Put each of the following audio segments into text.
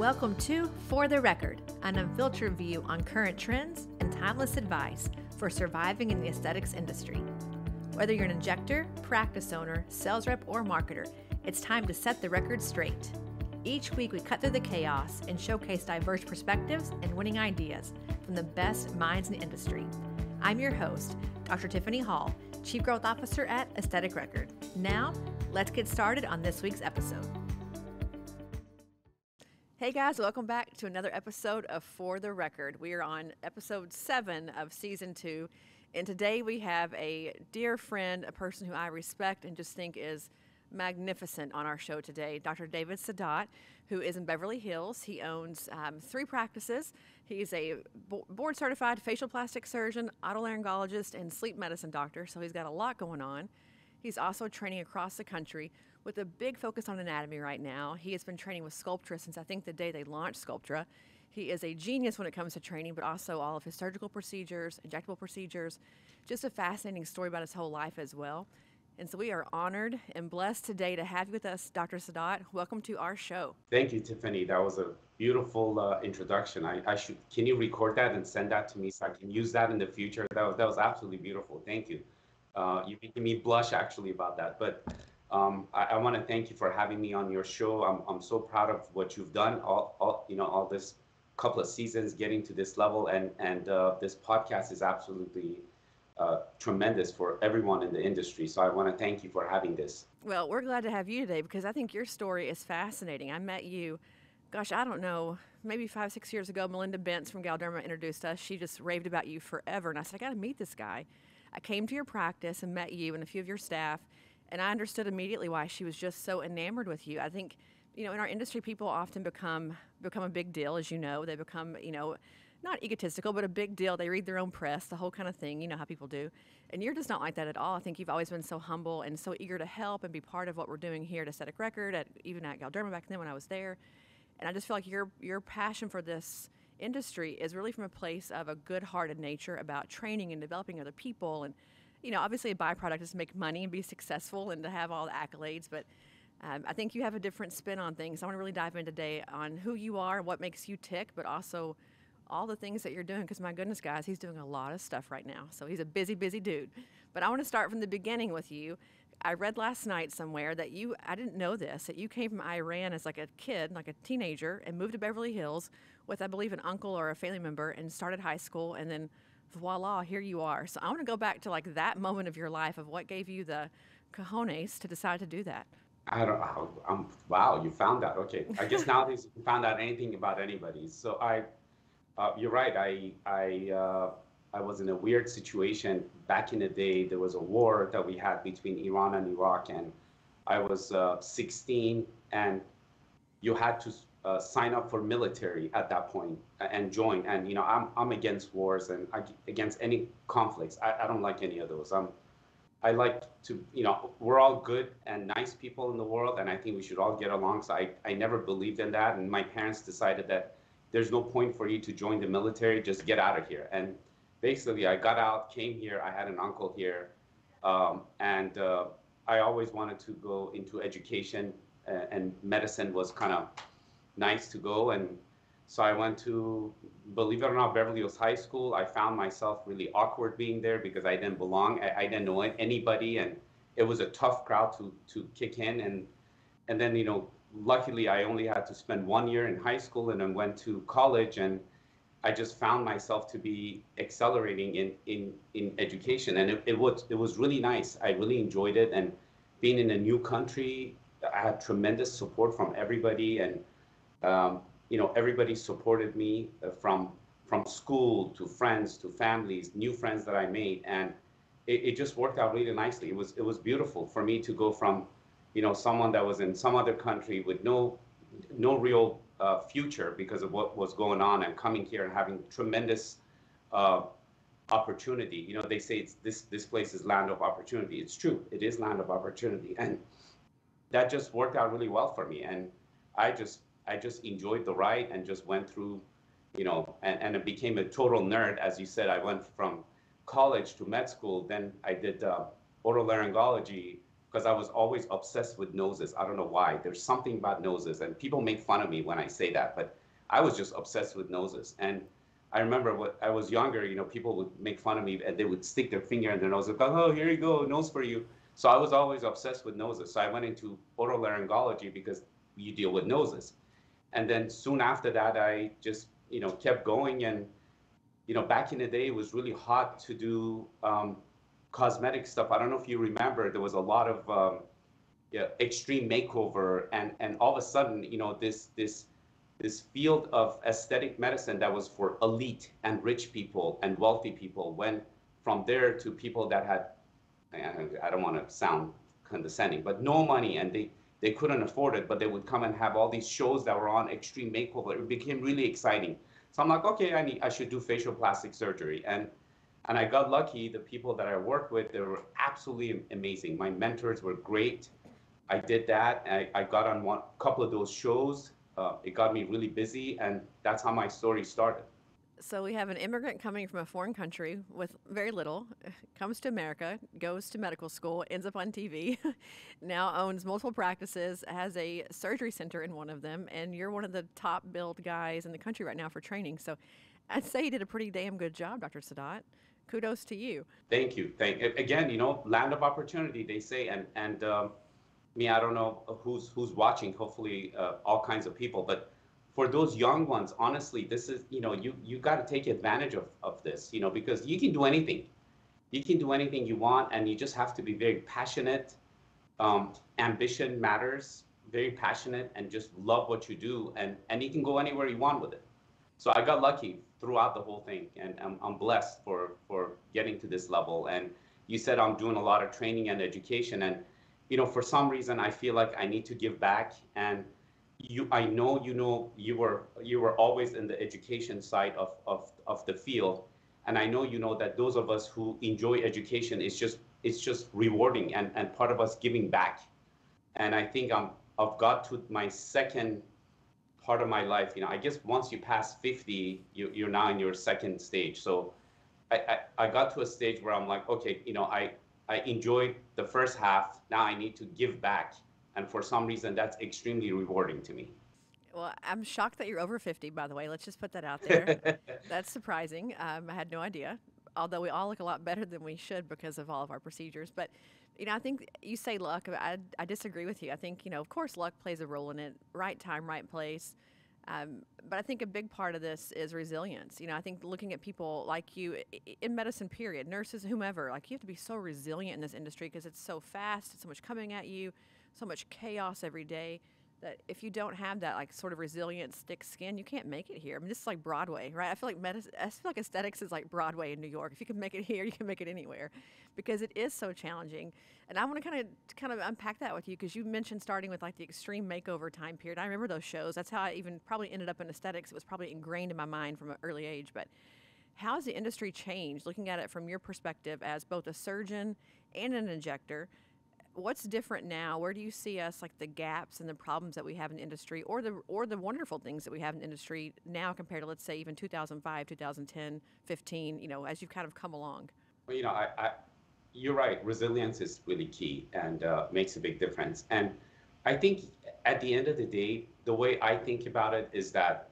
Welcome to For the Record, an unfiltered view on current trends and timeless advice for surviving in the aesthetics industry. Whether you're an injector, practice owner, sales rep, or marketer, it's time to set the record straight. Each week, we cut through the chaos and showcase diverse perspectives and winning ideas from the best minds in the industry. I'm your host, Dr. Tiphany Hall, Chief Growth Officer at Aesthetic Record. Now, let's get started on this week's episode. Hey guys, welcome back to another episode of For the Record. We are on episode seven of season two, and today we have a dear friend, a person who I respect and just think is magnificent on our show today, Dr. David Saadat, who is in Beverly Hills. He owns um, three practices. He's a board certified facial plastic surgeon, otolaryngologist, and sleep medicine doctor, so he's got a lot going on. He's also training across the country with a big focus on anatomy right now. He has been training with Sculptra since I think the day they launched Sculptra. He is a genius when it comes to training, but also all of his surgical procedures, injectable procedures. Just a fascinating story about his whole life as well. And so we are honored and blessed today to have you with us, Dr. Saadat. Welcome to our show. Thank you, Tiphany. That was a beautiful uh, introduction. I, I, should can you record that and send that to me so I can use that in the future? That was that was absolutely beautiful. Thank you. Uh, you making me blush actually about that. But um, I, I want to thank you for having me on your show. I'm, I'm so proud of what you've done. All, all you know, all this couple of seasons getting to this level, and and uh, this podcast is absolutely uh, tremendous for everyone in the industry. So I want to thank you for having this. Well, we're glad to have you today because I think your story is fascinating. I met you, gosh, I don't know, maybe five, six years ago. Melinda Bentz from Galderma introduced us. She just raved about you forever, and I said, I got to meet this guy. I came to your practice and met you and a few of your staff and I understood immediately why she was just so enamored with you. I think, you know, in our industry, people often become become a big deal, as you know. They become, you know, not egotistical, but a big deal. They read their own press, the whole kind of thing. You know how people do. And you're just not like that at all. I think you've always been so humble and so eager to help and be part of what we're doing here at Aesthetic Record, at even at Galderma back then when I was there. And I just feel like your your passion for this industry is really from a place of a good-hearted nature about training and developing other people and you know, obviously a byproduct is to make money and be successful and to have all the accolades, but um, I think you have a different spin on things. I want to really dive in today on who you are, and what makes you tick, but also all the things that you're doing. Because my goodness, guys, he's doing a lot of stuff right now. So he's a busy, busy dude. But I want to start from the beginning with you. I read last night somewhere that you, I didn't know this, that you came from Iran as like a kid, like a teenager, and moved to Beverly Hills with, I believe, an uncle or a family member and started high school and then voila, here you are. So I want to go back to like that moment of your life of what gave you the cojones to decide to do that. I don't. I'm, wow, you found that. Okay. I guess nowadays you found out anything about anybody. So I, uh, you're right. I, I, uh, I was in a weird situation back in the day. There was a war that we had between Iran and Iraq, and I was uh, 16, and you had to uh, sign up for military at that point and join. And you know, I'm I'm against wars and against any conflicts. I, I don't like any of those. I'm I like to you know we're all good and nice people in the world, and I think we should all get along. So I I never believed in that, and my parents decided that there's no point for you to join the military. Just get out of here. And basically, I got out, came here. I had an uncle here, um, and uh, I always wanted to go into education, uh, and medicine was kind of nice to go. And so I went to, believe it or not, Beverly Hills High School. I found myself really awkward being there because I didn't belong. I, I didn't know anybody, and it was a tough crowd to to kick in. And and then you know, luckily I only had to spend one year in high school, and then went to college, and I just found myself to be accelerating in in in education, and it, it was it was really nice. I really enjoyed it, and being in a new country, I had tremendous support from everybody, and um, you know, everybody supported me uh, from from school to friends to families, new friends that I made, and it, it, just worked out really nicely. It was it was beautiful for me to go from, you know, someone that was in some other country with no no real uh, future because of what was going on, and coming here and having tremendous uh, opportunity. You know, they say it's this this place is land of opportunity. It's true. It is land of opportunity, and that just worked out really well for me. And I just I just enjoyed the ride and just went through, you know, and, and it became a total nerd. As you said, I went from college to med school. Then I did uh, otolaryngology, because I was always obsessed with noses. I don't know why. There's something about noses, and people make fun of me when I say that, but I was just obsessed with noses. And I remember when I was younger, you know, people would make fun of me and they would stick their finger in their nose and go, oh, here you go, nose for you. So I was always obsessed with noses. So I went into otolaryngology because you deal with noses. And then soon after that, I just, you know, kept going. And, you know, back in the day, it was really hot to do um, cosmetic stuff. I don't know if you remember, there was a lot of um, extreme makeover. And, and all of a sudden, you know, this, this, this field of aesthetic medicine that was for elite and rich people and wealthy people went from there to people that had I don't want to sound condescending, but no money and they, they couldn't afford it, but they would come and have all these shows that were on extreme makeover. It became really exciting. So I'm like, okay, I need, I should do facial plastic surgery. And, and I got lucky. The people that I worked with, they were absolutely amazing. My mentors were great. I did that. I, I got on one couple of those shows. Uh, it got me really busy, and that's how my story started. So we have an immigrant coming from a foreign country with very little, comes to America, goes to medical school, ends up on TV, now owns multiple practices, has a surgery center in one of them, and you're one of the top billed guys in the country right now for training. So I'd say you did a pretty damn good job, Dr. Saadat. Kudos to you. Thank you. Thank again. You know, land of opportunity, they say, and and um, me, I don't know who's who's watching. Hopefully, uh, all kinds of people, but for those young ones, honestly, this is, you know, you, you got to take advantage of, of this, you know, because you can do anything. You can do anything you want, and you just have to be very passionate. Um, ambition matters, very passionate, and just love what you do, and, and you can go anywhere you want with it. So I got lucky throughout the whole thing, and I'm, I'm blessed for, for getting to this level. And you said I'm doing a lot of training and education, and, you know, for some reason, I feel like I need to give back. And you I know you know you were you were always in the education side of, of, of the field. And I know you know that those of us who enjoy education is just it's just rewarding and, and part of us giving back. And I think I'm I've got to my second part of my life you know I guess once you pass 50 you, you're now in your second stage. So I, I, I got to a stage where I'm like okay you know I I enjoyed the first half. Now I need to give back and for some reason, that's extremely rewarding to me. Well, I'm shocked that you're over 50, by the way. Let's just put that out there. that's surprising. Um, I had no idea, although we all look a lot better than we should because of all of our procedures. But, you know, I think you say luck. I, I disagree with you. I think, you know, of course, luck plays a role in it. Right time, right place. Um, but I think a big part of this is resilience. You know, I think looking at people like you in medicine, period, nurses, whomever, like you have to be so resilient in this industry because it's so fast, it's so much coming at you so much chaos every day that if you don't have that like sort of resilient thick skin, you can't make it here. I mean, this is like Broadway, right? I feel like medicine, I feel like aesthetics is like Broadway in New York. If you can make it here, you can make it anywhere, because it is so challenging. And I want to kind of kind of unpack that with you because you mentioned starting with like the extreme makeover time period. I remember those shows. That's how I even probably ended up in aesthetics. It was probably ingrained in my mind from an early age. But how has the industry changed? Looking at it from your perspective as both a surgeon and an injector what's different now? Where do you see us like the gaps and the problems that we have in industry, or the or the wonderful things that we have in industry now compared to let's say even 2005, 2010, 15? You know, as you've kind of come along. Well, you know, I, I you're right. Resilience is really key and uh, makes a big difference. And I think at the end of the day, the way I think about it is that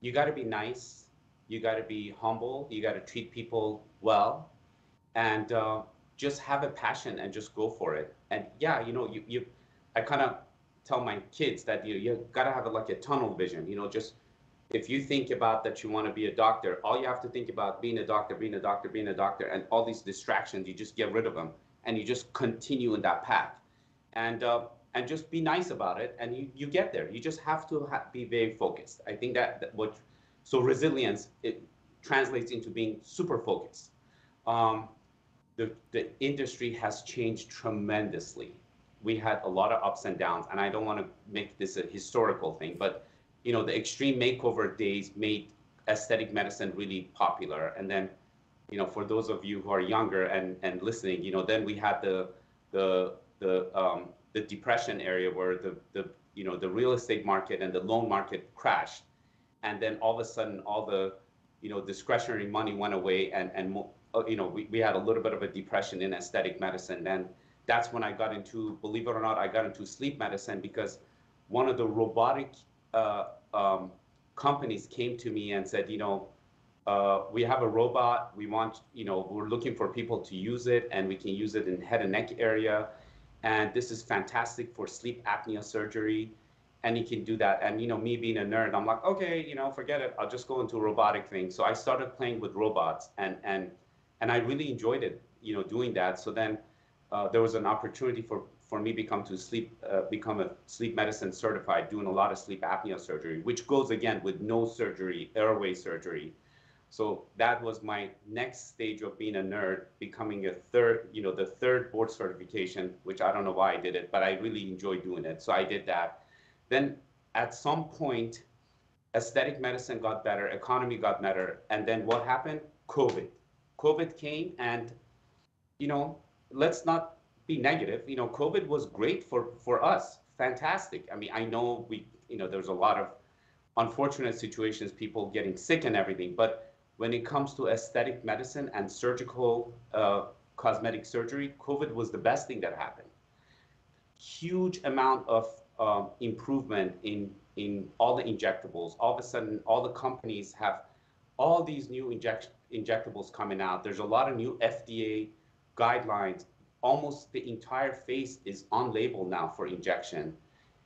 you got to be nice, you got to be humble, you got to treat people well, and uh, just have a passion and just go for it. And yeah, you know, you, you I kind of tell my kids that you you got to have a, like a tunnel vision. You know, just if you think about that you want to be a doctor, all you have to think about being a doctor, being a doctor, being a doctor, and all these distractions, you just get rid of them and you just continue in that path, and uh, and just be nice about it, and you you get there. You just have to ha- be very focused. I think that, that what so resilience it translates into being super focused. Um, the, the industry has changed tremendously. We had a lot of ups and downs, and I don't want to make this a historical thing, but you know, the extreme makeover days made aesthetic medicine really popular. And then, you know, for those of you who are younger and, and listening, you know, then we had the the the um, the depression area where the the you know the real estate market and the loan market crashed, and then all of a sudden all the you know discretionary money went away and and uh, you know, we, we had a little bit of a depression in aesthetic medicine. And that's when I got into, believe it or not, I got into sleep medicine because one of the robotic uh, um, companies came to me and said, you know, uh, we have a robot. We want, you know, we're looking for people to use it, and we can use it in head and neck area. And this is fantastic for sleep apnea surgery. And you can do that. And you know, me being a nerd, I'm like, okay, you know, forget it. I'll just go into a robotic thing. So I started playing with robots, and and and I really enjoyed it, you know, doing that. So then uh, there was an opportunity for for me become to sleep uh, become a sleep medicine certified, doing a lot of sleep apnea surgery, which goes again with no surgery, airway surgery so that was my next stage of being a nerd, becoming a third, you know, the third board certification, which I don't know why I did it, but I really enjoyed doing it. So I did that. Then at some point, aesthetic medicine got better, economy got better. And then what happened? COVID. COVID came and, you know, let's not be negative. You know, COVID was great for, for us. Fantastic. I mean, I know we, you know, there's a lot of unfortunate situations, people getting sick and everything, but when it comes to aesthetic medicine and surgical uh, cosmetic surgery, COVID was the best thing that happened. Huge amount of um, improvement in in all the injectables. All of a sudden, all the companies have all these new inject injectables coming out. There's a lot of new FDA guidelines. Almost the entire face is on label now for injection.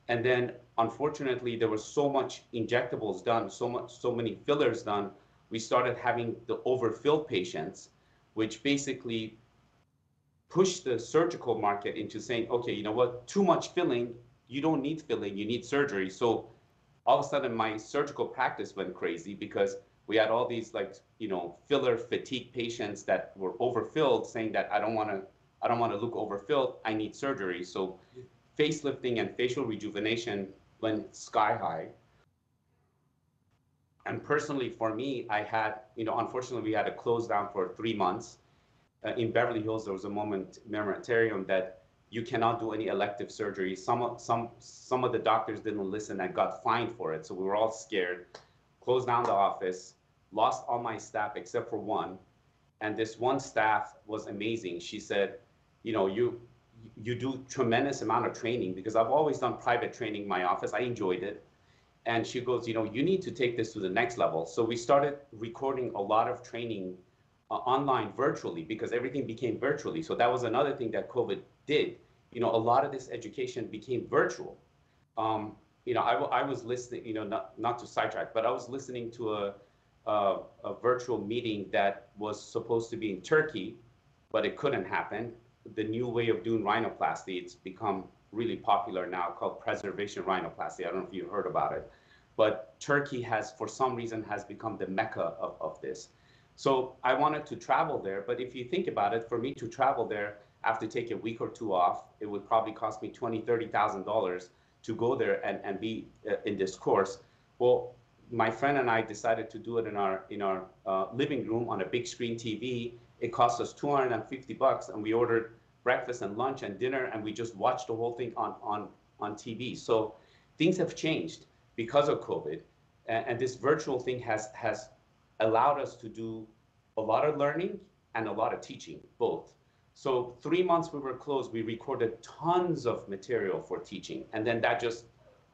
And then, unfortunately, there was so much injectables done, so much, so many fillers done we started having the overfilled patients, which basically pushed the surgical market into saying, okay, you know what, too much filling, you don't need filling, you need surgery. So all of a sudden my surgical practice went crazy because we had all these like, you know, filler fatigue patients that were overfilled saying that I don't want to I don't want to look overfilled, I need surgery. So facelifting and facial rejuvenation went sky high and personally for me, I had, you know, unfortunately we had to close down for three months. Uh, in Beverly Hills, there was a moment, moratorium, that you cannot do any elective surgery. Some, some, some of the doctors didn't listen and got fined for it. So we were all scared, closed down the office, lost all my staff except for one. And this one staff was amazing. She said, you know, you, you do tremendous amount of training because I've always done private training in my office. I enjoyed it and she goes, you know, you need to take this to the next level. So we started recording a lot of training uh, online virtually because everything became virtually. So that was another thing that COVID did. You know, a lot of this education became virtual. Um, you know, I, I was listening, you know, not, not to sidetrack, but I was listening to a, a, a virtual meeting that was supposed to be in Turkey, but it couldn't happen. The new way of doing rhinoplasty, it's become really popular now called preservation rhinoplasty. I don't know if you've heard about it, but Turkey has, for some reason, has become the mecca of, of this. So I wanted to travel there, but if you think about it, for me to travel there, I have to take a week or two off. It would probably cost me twenty, thirty thousand dollars to go there and, and be uh, in this course. Well, my friend and I decided to do it in our in our uh, living room on a big screen TV. It cost us 250 bucks, and we ordered breakfast and lunch and dinner, and we just watched the whole thing on, on, on TV. So things have changed because of COVID. And, and this virtual thing has, has allowed us to do a lot of learning and a lot of teaching, both. So three months we were closed, we recorded tons of material for teaching. And then that just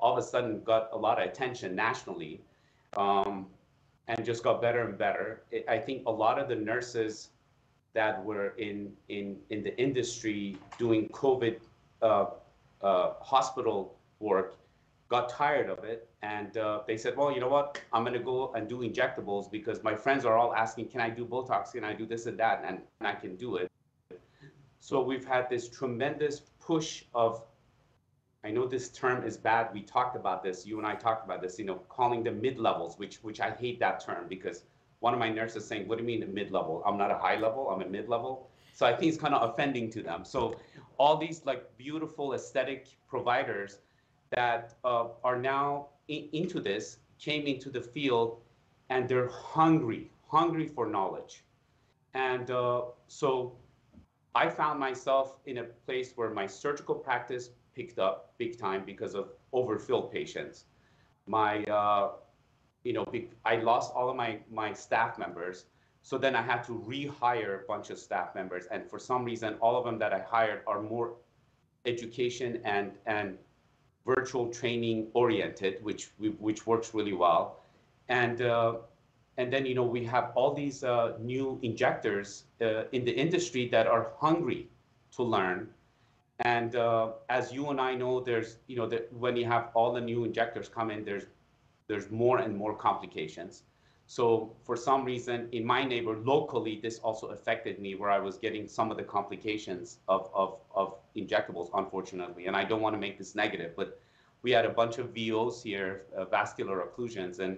all of a sudden got a lot of attention nationally um, and just got better and better. It, I think a lot of the nurses that were in in in the industry doing COVID uh, uh, hospital work got tired of it, and uh, they said, "Well, you know what? I'm going to go and do injectables because my friends are all asking, can I do Botox? Can I do this and that? And, and I can do it." So we've had this tremendous push of. I know this term is bad. We talked about this. You and I talked about this. You know, calling them mid levels, which which I hate that term because one of my nurses saying, "What do you mean mid-level? I'm not a high level. I'm a mid-level." So I think it's kind of offending to them. So all these like beautiful aesthetic providers that uh, are now in, into this came into the field, and they're hungry, hungry for knowledge, and uh, so I found myself in a place where my surgical practice picked up big time because of overfilled patients. My uh, you know, I lost all of my, my staff members, So then I had to rehire a bunch of staff members, and for some reason, all of them that I hired are more education and and virtual training oriented, which which works really well. And uh, and then you know we have all these uh, new injectors uh, in the industry that are hungry to learn. And uh, as you and I know, there's you know that when you have all the new injectors come in, there's there's more and more complications. So for some reason, in my neighbor locally, this also affected me where I was getting some of the complications of, of, of injectables, unfortunately. And I don't want to make this negative, but we had a bunch of VOs here, uh, vascular occlusions, and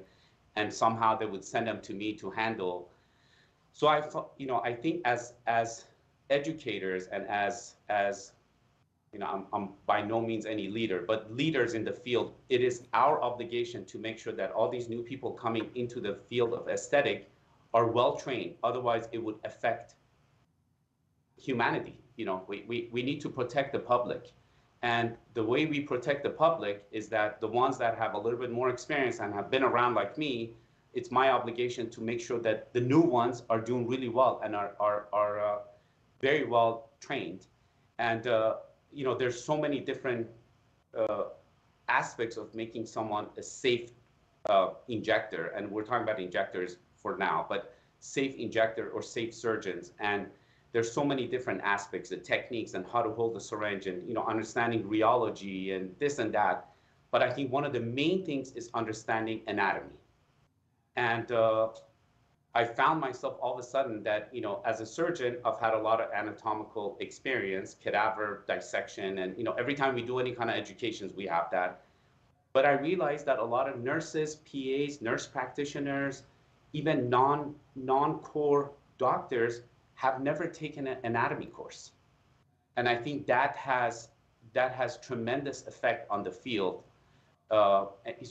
and somehow they would send them to me to handle. So I, you know, I think as as educators and as as you know, I'm, I'm by no means any leader, but leaders in the field, it is our obligation to make sure that all these new people coming into the field of aesthetic are well trained. Otherwise, it would affect humanity. You know, we, we, we need to protect the public. And the way we protect the public is that the ones that have a little bit more experience and have been around like me, it's my obligation to make sure that the new ones are doing really well and are, are, are uh, very well trained. And uh, you know, there's so many different uh, aspects of making someone a safe uh, injector, and we're talking about injectors for now, but safe injector or safe surgeons, and there's so many different aspects, the techniques, and how to hold the syringe, and you know, understanding rheology and this and that. But I think one of the main things is understanding anatomy, and uh, I found myself all of a sudden that, you know, as a surgeon, I've had a lot of anatomical experience, cadaver dissection, and, you know, every time we do any kind of educations, we have that. But I realized that a lot of nurses, PAs, nurse practitioners, even non, non-core doctors have never taken an anatomy course. And I think that has, that has tremendous effect on the field. Uh,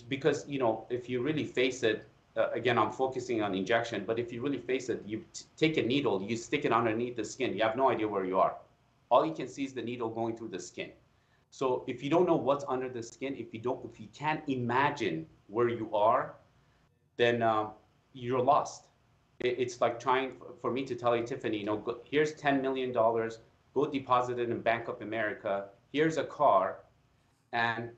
because, you know, if you really face it, uh, again, I'm focusing on injection, but if you really face it, you take a needle, you stick it underneath the skin, you have no idea where you are. All you can see is the needle going through the skin. So if you don't know what's under the skin, if you don't, if you can't imagine where you are, then uh, you're lost. It, it's like trying for me to tell you, Tiphany, you know, go, here's $10 million, go deposit it in Bank of America. Here's a car, and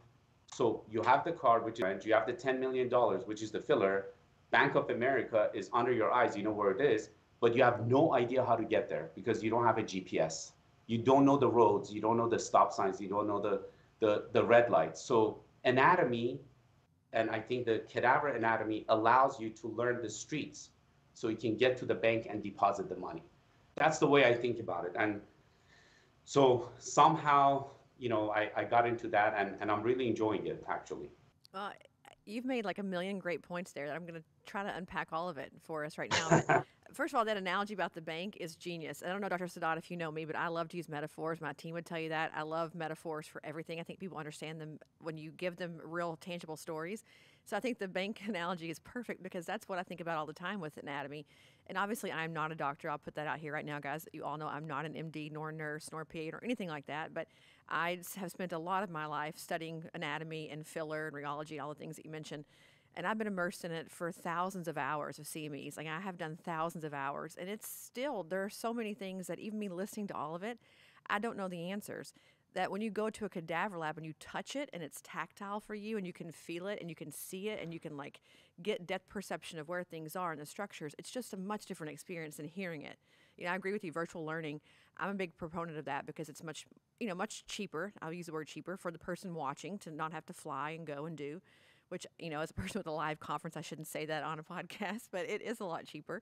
so you have the car, which is you have the $10 million, which is the filler, Bank of America is under your eyes, you know where it is, but you have no idea how to get there because you don't have a GPS. You don't know the roads, you don't know the stop signs, you don't know the, the, the red lights. So anatomy, and I think the cadaver anatomy allows you to learn the streets so you can get to the bank and deposit the money. That's the way I think about it. And so somehow, you know, I, I got into that and, and I'm really enjoying it actually. Well, you've made like a million great points there that I'm going to try to unpack all of it for us right now. But first of all, that analogy about the bank is genius. I don't know, Dr. Saadat, if you know me, but I love to use metaphors. My team would tell you that. I love metaphors for everything. I think people understand them when you give them real, tangible stories. So I think the bank analogy is perfect because that's what I think about all the time with anatomy. And obviously, I'm not a doctor. I'll put that out here right now, guys. You all know I'm not an MD, nor a nurse, nor a PA, or anything like that. But I have spent a lot of my life studying anatomy and filler and rheology all the things that you mentioned. And I've been immersed in it for thousands of hours of CMEs. Like I have done thousands of hours. And it's still, there are so many things that even me listening to all of it, I don't know the answers. That when you go to a cadaver lab and you touch it and it's tactile for you and you can feel it and you can see it and you can like get depth perception of where things are in the structures, it's just a much different experience than hearing it. You know, I agree with you, virtual learning. I'm a big proponent of that because it's much, you know, much cheaper. I'll use the word cheaper for the person watching to not have to fly and go and do which, you know, as a person with a live conference, I shouldn't say that on a podcast, but it is a lot cheaper.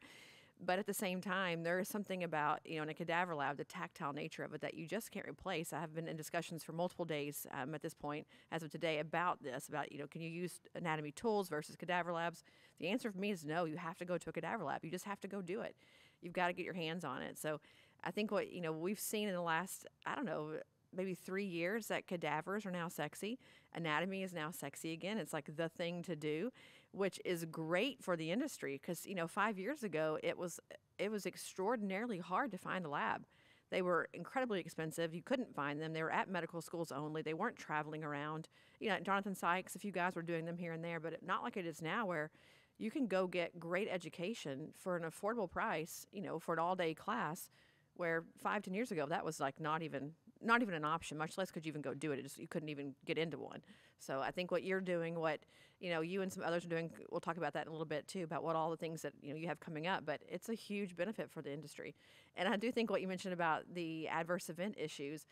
But at the same time, there is something about, you know, in a cadaver lab, the tactile nature of it that you just can't replace. I have been in discussions for multiple days um, at this point, as of today, about this, about, you know, can you use anatomy tools versus cadaver labs? The answer for me is no. You have to go to a cadaver lab. You just have to go do it. You've got to get your hands on it. So I think what, you know, we've seen in the last, I don't know, maybe three years that cadavers are now sexy. Anatomy is now sexy again. It's like the thing to do, which is great for the industry because you know five years ago it was it was extraordinarily hard to find a lab. They were incredibly expensive. You couldn't find them. They were at medical schools only. They weren't traveling around. You know, Jonathan Sykes, a few guys were doing them here and there, but not like it is now where you can go get great education for an affordable price, you know, for an all day class where five, ten years ago that was like not even not even an option, much less could you even go do it. It just you couldn't even get into one. So I think what you're doing, what you know, you and some others are doing, we'll talk about that in a little bit too, about what all the things that you know you have coming up. But it's a huge benefit for the industry. And I do think what you mentioned about the adverse event issues,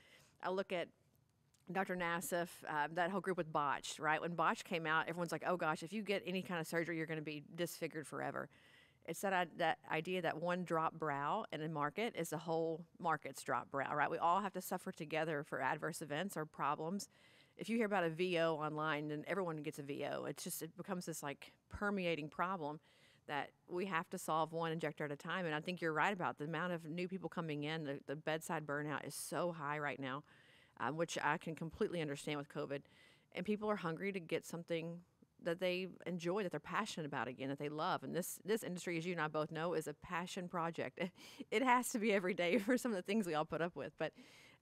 I look at Dr. Nassif, uh, that whole group with botched, right? When botched came out, everyone's like, "Oh gosh, if you get any kind of surgery, you're going to be disfigured forever." It's that that idea that one drop brow in a market is the whole market's drop brow, right? We all have to suffer together for adverse events or problems. If you hear about a VO online, then everyone gets a VO. It's just it becomes this like permeating problem that we have to solve one injector at a time. And I think you're right about the amount of new people coming in. The, the bedside burnout is so high right now, um, which I can completely understand with COVID. And people are hungry to get something that they enjoy, that they're passionate about again, that they love. And this this industry, as you and I both know, is a passion project. It has to be every day for some of the things we all put up with. But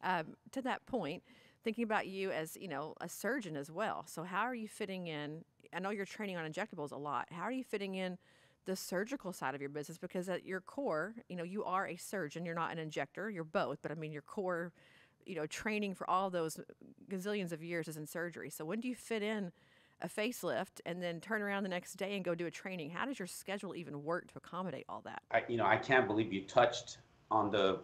um, to that point, thinking about you as you know a surgeon as well. So how are you fitting in? I know you're training on injectables a lot. How are you fitting in? the surgical side of your business because at your core, you know, you are a surgeon, you're not an injector, you're both, but I mean your core, you know, training for all those gazillions of years is in surgery. So when do you fit in a facelift and then turn around the next day and go do a training? How does your schedule even work to accommodate all that? I, you know, I can't believe you touched on the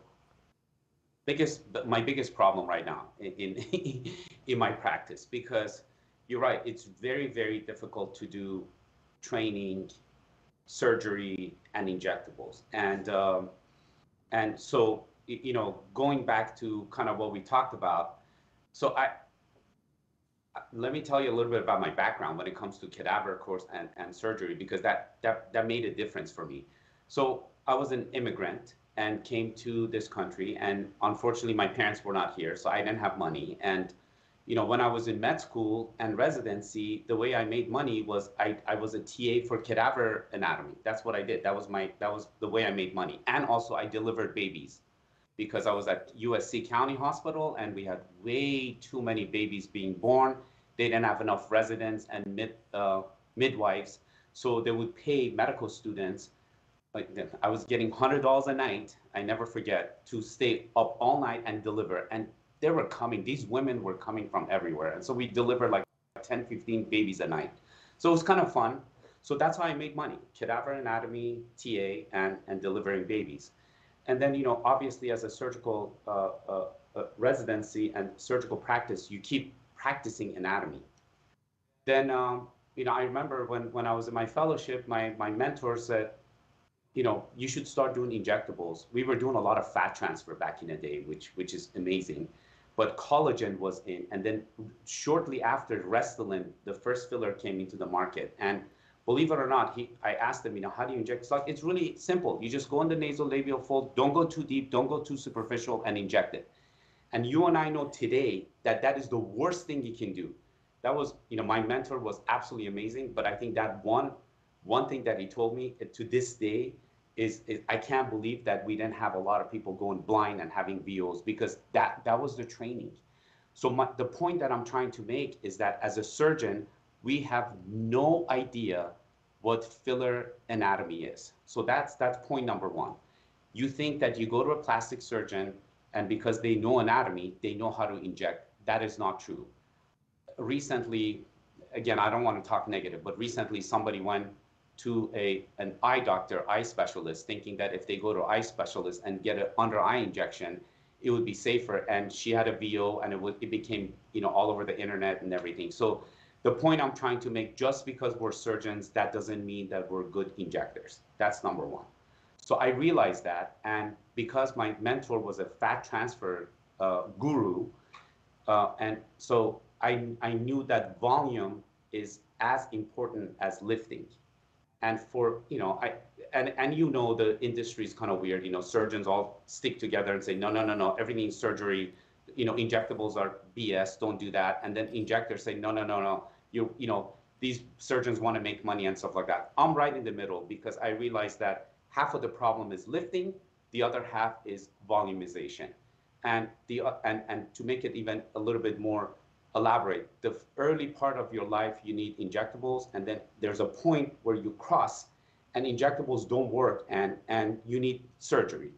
biggest, my biggest problem right now in in, in my practice because you're right. It's very, very difficult to do training, surgery, and injectables, and um, and so you know, going back to kind of what we talked about. So I let me tell you a little bit about my background when it comes to cadaver course and, and surgery because that, that that made a difference for me. So i was an immigrant and came to this country and unfortunately my parents were not here so i didn't have money. And you know when i was in med school and residency the way i made money was i, I was a ta for cadaver anatomy. That's what i did. That was my that was the way i made money. And also i delivered babies because I was at USC County Hospital and we had way too many babies being born. They didn't have enough residents and mid, uh, midwives, so they would pay medical students. Like I was getting hundred dollars a night. I never forget to stay up all night and deliver. And they were coming. These women were coming from everywhere, and so we delivered like 10, 15 babies a night. So it was kind of fun. So that's how I made money: cadaver anatomy, TA, and and delivering babies. And then, you know, obviously as a surgical uh, uh, uh, residency and surgical practice, you keep practicing anatomy. Then, um, you know, I remember when, when I was in my fellowship, my, my mentor said, you know, you should start doing injectables. We were doing a lot of fat transfer back in the day, which, which is amazing. But collagen was in. And then shortly after, Restylane, the first filler came into the market. And believe it or not, he, I asked him, you know, how do you inject? It's it's really simple. You just go in the nasal labial fold, don't go too deep, don't go too superficial, and inject it. And you and I know today that that is the worst thing you can do. That was, you know, my mentor was absolutely amazing, but I think that one, one thing that he told me to this day is, is I can't believe that we didn't have a lot of people going blind and having VOs because that that was the training. So my, the point that I'm trying to make is that as a surgeon, we have no idea what filler anatomy is. So that's that's point number one. You think that you go to a plastic surgeon and because they know anatomy, they know how to inject. That is not true. Recently, again, I don't want to talk negative, but recently somebody went to a an eye doctor, eye specialist, thinking that if they go to eye specialist and get an under eye injection, it would be safer. And she had a VO, and it would it became you know all over the internet and everything. So the point I'm trying to make, just because we're surgeons, that doesn't mean that we're good injectors. That's number one. So I realized that, and because my mentor was a fat transfer uh, guru, uh, and so I, I knew that volume is as important as lifting. And for, you know, I, and, and you know, the industry is kind of weird, you know, surgeons all stick together and say, no, no, no, no, everything is surgery, you know, injectables are BS, don't do that. And then injectors say, no, no, no, no, you you know these surgeons want to make money and stuff like that. I'm right in the middle because I realize that half of the problem is lifting, the other half is volumization, and the uh, and and to make it even a little bit more elaborate. The early part of your life, you need injectables, and then there's a point where you cross, and injectables don't work, and and you need surgery.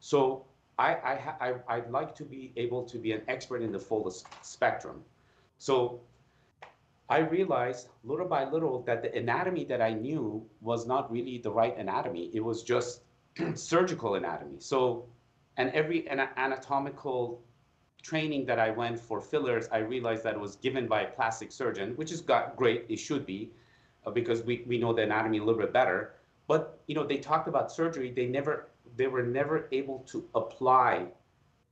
So I, I, I I'd like to be able to be an expert in the full spectrum. So I realized little by little that the anatomy that I knew was not really the right anatomy. It was just surgical anatomy. So, and every anatomical training that I went for fillers, I realized that it was given by a plastic surgeon, which is got great. It should be, uh, because we, we know the anatomy a little bit better. But you know, they talked about surgery. They never they were never able to apply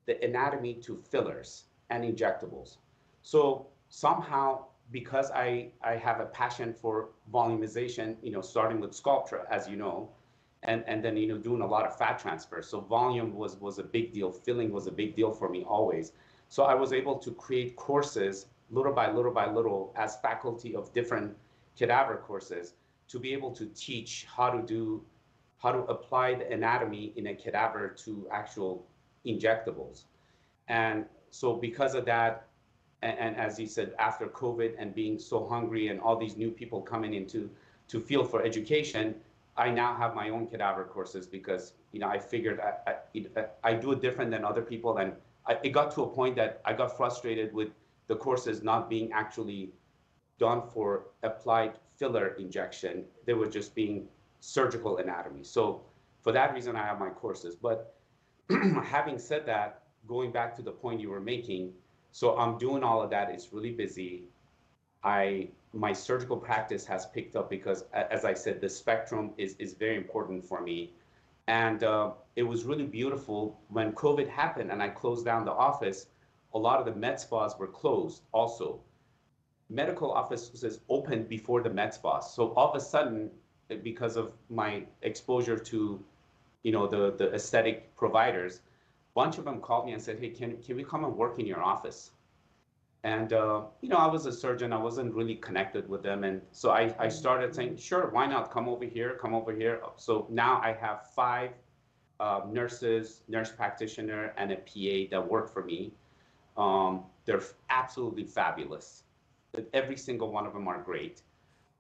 the anatomy to fillers and injectables. So somehow, because I I have a passion for volumization, you know, starting with Sculptra, as you know, and and then you know doing a lot of fat transfer. So volume was was a big deal. Filling was a big deal for me always. So I was able to create courses little by little by little as faculty of different cadaver courses to be able to teach how to do how to apply the anatomy in a cadaver to actual injectables. And so because of that, and, and, as he said, after COVID and being so hungry and all these new people coming into to field for education, I now have my own cadaver courses because you know I figured I, I, I do it different than other people, and I, it got to a point that I got frustrated with the courses not being actually done for applied filler injection. They were just being surgical anatomy. So for that reason, I have my courses. But having said that, going back to the point you were making, so I'm doing all of that. It's really busy. I my surgical practice has picked up because, as I said, the spectrum is, is very important for me. And uh, it was really beautiful when COVID happened and I closed down the office. A lot of the med spas were closed also. Medical offices opened before the med spas. So all of a sudden, because of my exposure to, you know, the, the aesthetic providers, bunch of them called me and said, hey, can, can we come and work in your office? And, uh, you know, I was a surgeon. I wasn't really connected with them. And so I, I started saying, sure, why not? Come over here, come over here. So now I have five uh, nurses, nurse practitioner, and a PA that work for me. Um, they're absolutely fabulous. Every single one of them are great.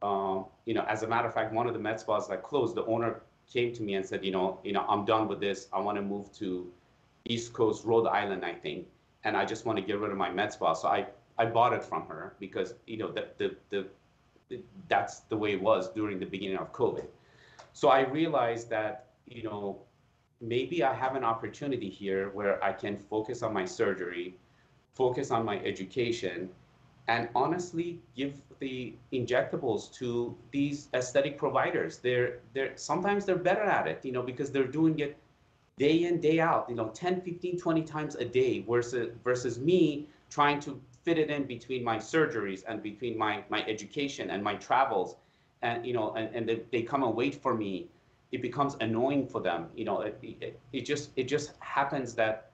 Um, you know, as a matter of fact, one of the med spas that closed, the owner came to me and said, you know, you know, I'm done with this. I want to move to East Coast, Rhode Island, I think and I just want to get rid of my med spa. So I, I bought it from her because you know the, the, the, the that's the way it was during the beginning of COVID. So I realized that you know maybe I have an opportunity here where I can focus on my surgery, focus on my education, and honestly give the injectables to these aesthetic providers. They're they're sometimes they're better at it, you know, because they're doing it day in day out you know 10 15 20 times a day versus versus me trying to fit it in between my surgeries and between my my education and my travels. And you know and, and they, they come and wait for me. It becomes annoying for them you know it, it, it just it just happens that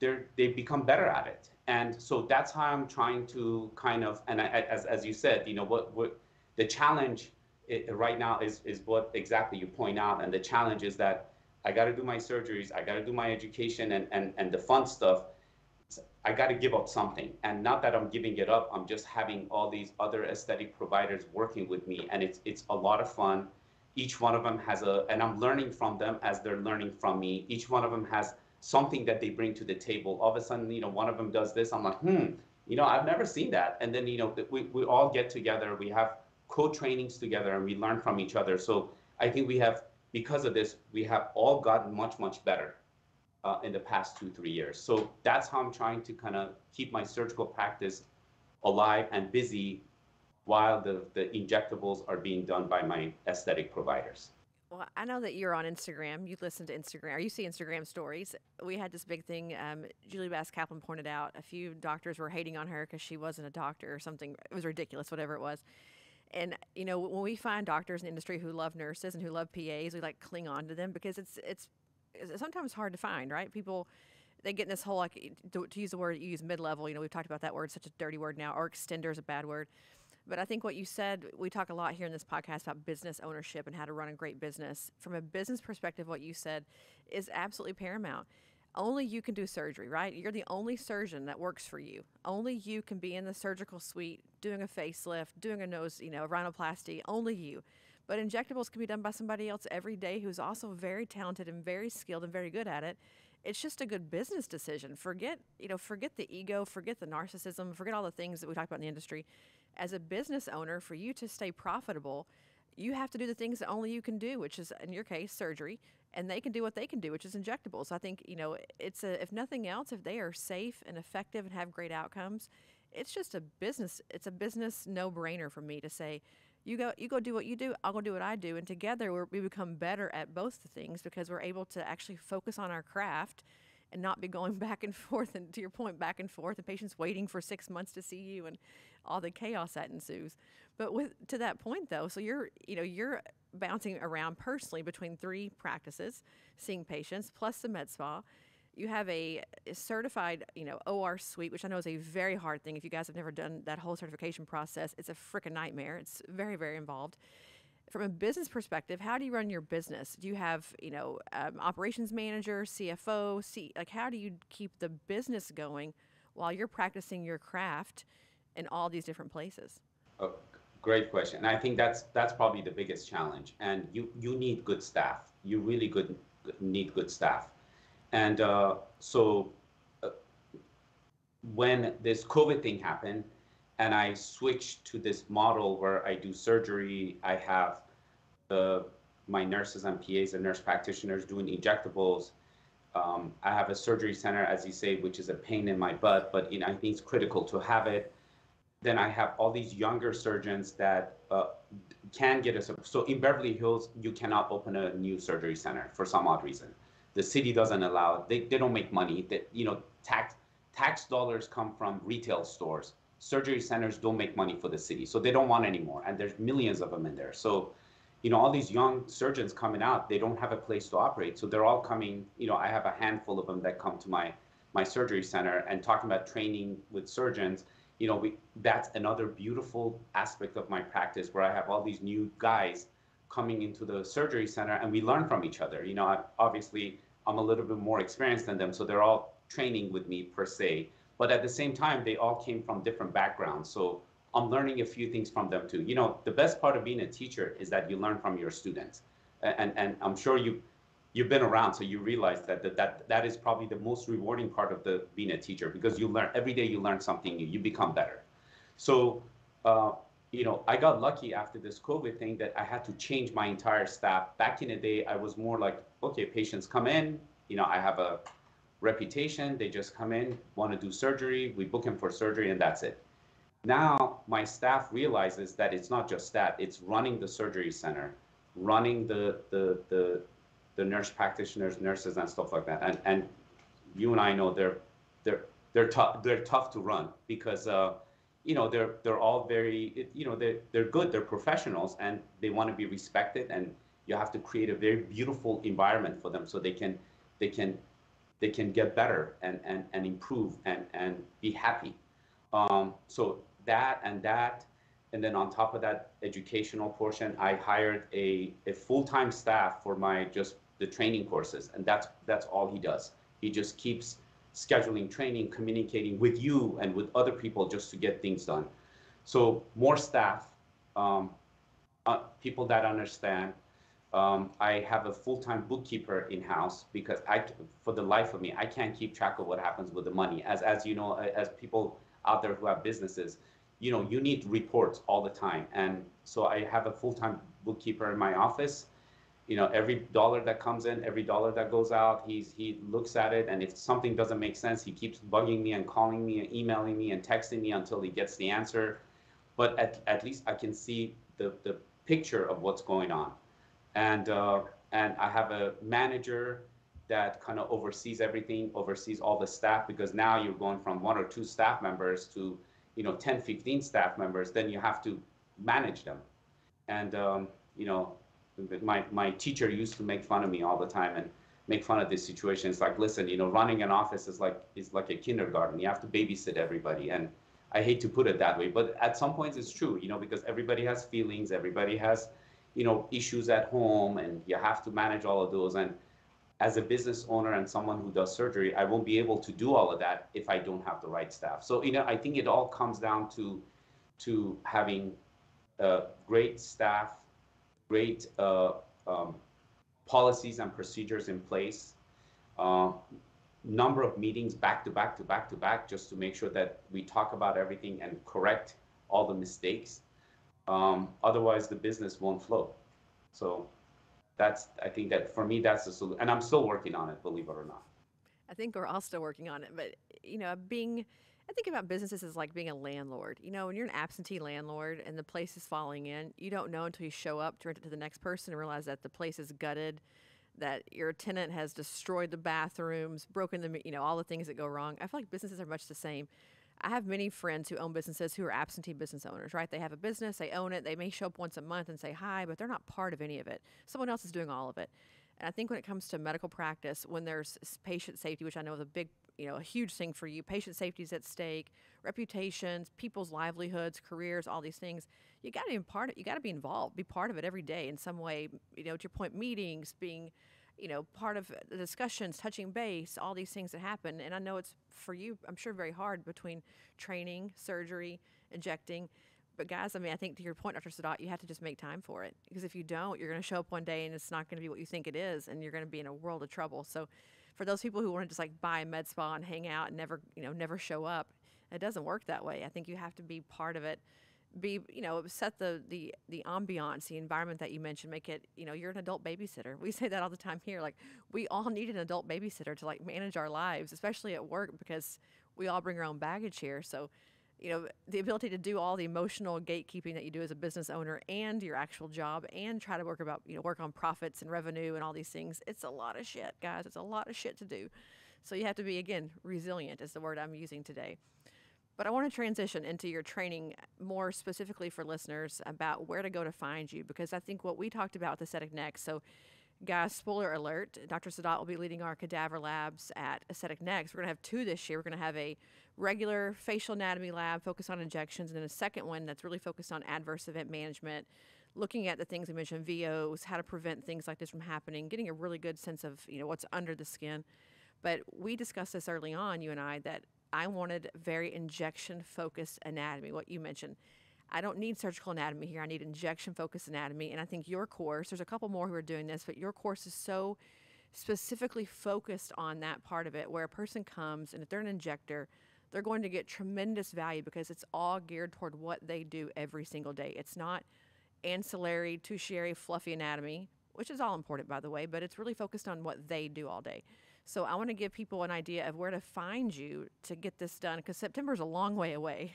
they're they become better at it. And so that's how i'm trying to kind of and I, as, as you said you know what what the challenge it, right now is is what exactly you point out. And the challenge is that I got to do my surgeries, I got to do my education and, and, and the fun stuff. I got to give up something. And not that I'm giving it up, I'm just having all these other aesthetic providers working with me. And it's, it's a lot of fun. Each one of them has a, and I'm learning from them as they're learning from me. Each one of them has something that they bring to the table. All of a sudden, you know, one of them does this. I'm like, hmm, you know, I've never seen that. And then, you know, we, we all get together, we have co-trainings together and we learn from each other. So I think we have because of this, we have all gotten much, much better uh, in the past two, three years. So that's how I'm trying to kind of keep my surgical practice alive and busy while the, the injectables are being done by my aesthetic providers. Well, I know that you're on Instagram. You listen to Instagram, or you see Instagram stories. We had this big thing. Um, Julie Bass Kaplan pointed out a few doctors were hating on her because she wasn't a doctor or something. It was ridiculous, whatever it was and you know when we find doctors in industry who love nurses and who love PAs, we like cling on to them because it's it's, it's sometimes hard to find, right? People they get in this whole like to, to use the word you use mid level. You know, we've talked about that word, such a dirty word now, or extender is a bad word. But I think what you said, we talk a lot here in this podcast about business ownership and how to run a great business. From a business perspective, what you said is absolutely paramount. Only you can do surgery, right? You're the only surgeon that works for you. Only you can be in the surgical suite doing a facelift, doing a nose, you know, rhinoplasty. Only you. But injectables can be done by somebody else every day who's also very talented and very skilled and very good at it. It's just a good business decision. Forget, you know, forget the ego, forget the narcissism, forget all the things that we talk about in the industry. As a business owner, for you to stay profitable, you have to do the things that only you can do, which is in your case surgery, and they can do what they can do, which is injectables. I think you know it's a if nothing else, if they are safe and effective and have great outcomes, it's just a business. It's a business no brainer for me to say. You go, you go do what you do. I'll go do what I do, and together we become better at both the things because we're able to actually focus on our craft and not be going back and forth and to your point back and forth and patients waiting for six months to see you and all the chaos that ensues. But with to that point though so you're you know you're bouncing around personally between three practices seeing patients plus the med spa. You have a, a certified you know or suite which i know is a very hard thing. If you guys have never done that whole certification process it's a freaking nightmare. It's very very involved from a business perspective, how do you run your business? Do you have, you know, um, operations manager, CFO, C, like how do you keep the business going while you're practicing your craft in all these different places? Oh, great question. And I think that's that's probably the biggest challenge. And you you need good staff. You really good need good staff. And uh, so uh, when this COVID thing happened, and I switched to this model where I do surgery. I have the my nurses and PAs and nurse practitioners doing injectables. Um, I have a surgery center, as you say, which is a pain in my butt, but you know, I think it's critical to have it. Then I have all these younger surgeons that uh, can get us. So in Beverly Hills, you cannot open a new surgery center for some odd reason. The city doesn't allow it. They, they don't make money. That you know, tax tax dollars come from retail stores surgery centers don't make money for the city, so they don't want anymore, and there's millions of them in there. So, you know, all these young surgeons coming out, they don't have a place to operate, so they're all coming. You know, I have a handful of them that come to my my surgery center and talking about training with surgeons. You know, we that's another beautiful aspect of my practice where I have all these new guys coming into the surgery center and we learn from each other. You know, I, obviously I'm a little bit more experienced than them, so they're all training with me per se but at the same time, they all came from different backgrounds. So I'm learning a few things from them too. You know, the best part of being a teacher is that you learn from your students. And, and I'm sure you, you've been around, so you realize that, that that that is probably the most rewarding part of the being a teacher because you learn every day you learn something new, you become better. So, uh, you know, I got lucky after this COVID thing that I had to change my entire staff. Back in the day, I was more like, okay, patients come in, you know, I have a reputation. They just come in, want to do surgery, we book them for surgery, and that's it. Now, my staff realizes that it's not just that, it's running the surgery center, running the, the, the, the nurse practitioners, nurses, and stuff like that. And, and you and I know they're, they're, they're tough, they're tough to run because, uh, you know, they're, they're all very, you know, they're, they're good, they're professionals, and they want to be respected, and you have to create a very beautiful environment for them so they can, they can they can get better and, and, and improve and, and be happy. Um, so that and that, and then on top of that educational portion, I hired a, a full-time staff for my just the training courses, and that's that's all he does. He just keeps scheduling training, communicating with you and with other people just to get things done. So more staff, um, uh, people that understand, um, I have a full-time bookkeeper in-house because I, for the life of me, I can't keep track of what happens with the money. As as you know, as people out there who have businesses, you know, you need reports all the time. And so I have a full-time bookkeeper in my office. You know, every dollar that comes in, every dollar that goes out, he's he looks at it, and if something doesn't make sense, he keeps bugging me and calling me and emailing me and texting me until he gets the answer. But at, at least I can see the, the picture of what's going on and uh, and I have a manager that kind of oversees everything, oversees all the staff because now you're going from one or two staff members to you know 10, 15 staff members. Then you have to manage them, and um, you know my my teacher used to make fun of me all the time and make fun of this situation. It's like, listen, you know, running an office is like is like a kindergarten. You have to babysit everybody, and I hate to put it that way, but at some points it's true, you know, because everybody has feelings, everybody has you know issues at home and you have to manage all of those and as a business owner and someone who does surgery, I won't be able to do all of that if I don't have the right staff. So, you know, I think it all comes down to to having great staff, great uh, um, policies and procedures in place, uh, number of meetings back to back to back to back, just to make sure that we talk about everything and correct all the mistakes. Um, otherwise, the business won't flow. So that's I think that for me that's the solution, and I'm still working on it, believe it or not. I think we're all still working on it, but you know, being I think about businesses as like being a landlord. You know, when you're an absentee landlord and the place is falling in, you don't know until you show up to rent it to the next person and realize that the place is gutted, that your tenant has destroyed the bathrooms, broken the, you know, all the things that go wrong. I feel like businesses are much the same. I have many friends who own businesses who are absentee business owners, right? They have a business, they own it, they may show up once a month and say hi, but they're not part of any of it. Someone else is doing all of it. And I think when it comes to medical practice, when there's patient safety, which I know is a big, you know, a huge thing for you, patient safety is at stake, reputations, people's livelihoods, careers, all these things. You got to be part of. You got to be involved, be part of it every day in some way. You know, to your point, meetings, being you know, part of the discussions, touching base, all these things that happen. And I know it's for you, I'm sure, very hard between training, surgery, injecting. But guys, I mean, I think to your point, Dr. Saadat, you have to just make time for it because if you don't, you're going to show up one day and it's not going to be what you think it is, and you're going to be in a world of trouble. So, for those people who want to just like buy a med spa and hang out and never, you know, never show up, it doesn't work that way. I think you have to be part of it be you know set the the the ambiance the environment that you mentioned make it you know you're an adult babysitter. We say that all the time here like we all need an adult babysitter to like manage our lives especially at work because we all bring our own baggage here. So you know the ability to do all the emotional gatekeeping that you do as a business owner and your actual job and try to work about you know work on profits and revenue and all these things it's a lot of shit guys. It's a lot of shit to do. So you have to be again resilient is the word i'm using today but I want to transition into your training uh, more specifically for listeners about where to go to find you because I think what we talked about with Aesthetic Next. So, guys, spoiler alert: Dr. Saadat will be leading our cadaver labs at Aesthetic Next. We're going to have two this year. We're going to have a regular facial anatomy lab focused on injections, and then a second one that's really focused on adverse event management, looking at the things we mentioned, VOs, how to prevent things like this from happening, getting a really good sense of you know what's under the skin. But we discussed this early on, you and I, that I wanted very injection focused anatomy, what you mentioned. I don't need surgical anatomy here. I need injection focused anatomy. And I think your course, there's a couple more who are doing this, but your course is so specifically focused on that part of it where a person comes and if they're an injector, they're going to get tremendous value because it's all geared toward what they do every single day. It's not ancillary, tertiary, fluffy anatomy, which is all important, by the way, but it's really focused on what they do all day. So I want to give people an idea of where to find you to get this done because September is a long way away.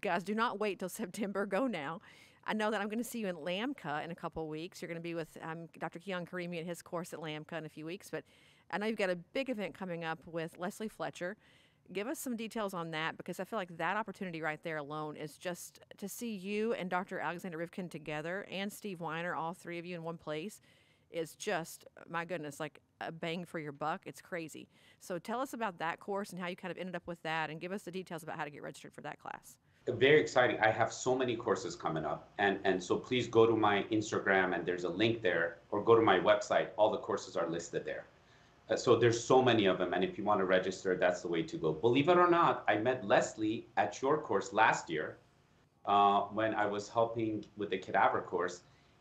Guys, do not wait till September. Go now. I know that I'm going to see you in LAMCA in a couple weeks. You're going to be with um, Dr. Kian Karimi and his course at LAMCA in a few weeks. But I know you've got a big event coming up with Leslie Fletcher. Give us some details on that because I feel like that opportunity right there alone is just to see you and Dr. Alexander Rivkin together and Steve Weiner, all three of you in one place is just my goodness like a bang for your buck. It's crazy. So tell us about that course and how you kind of ended up with that and give us the details about how to get registered for that class. Very exciting. I have so many courses coming up. And and so please go to my instagram and there's a link there or go to my website. All the courses are listed there. Uh, so there's so many of them. And if you want to register that's the way to go. Believe it or not i met leslie at your course last year uh, when i was helping with the cadaver course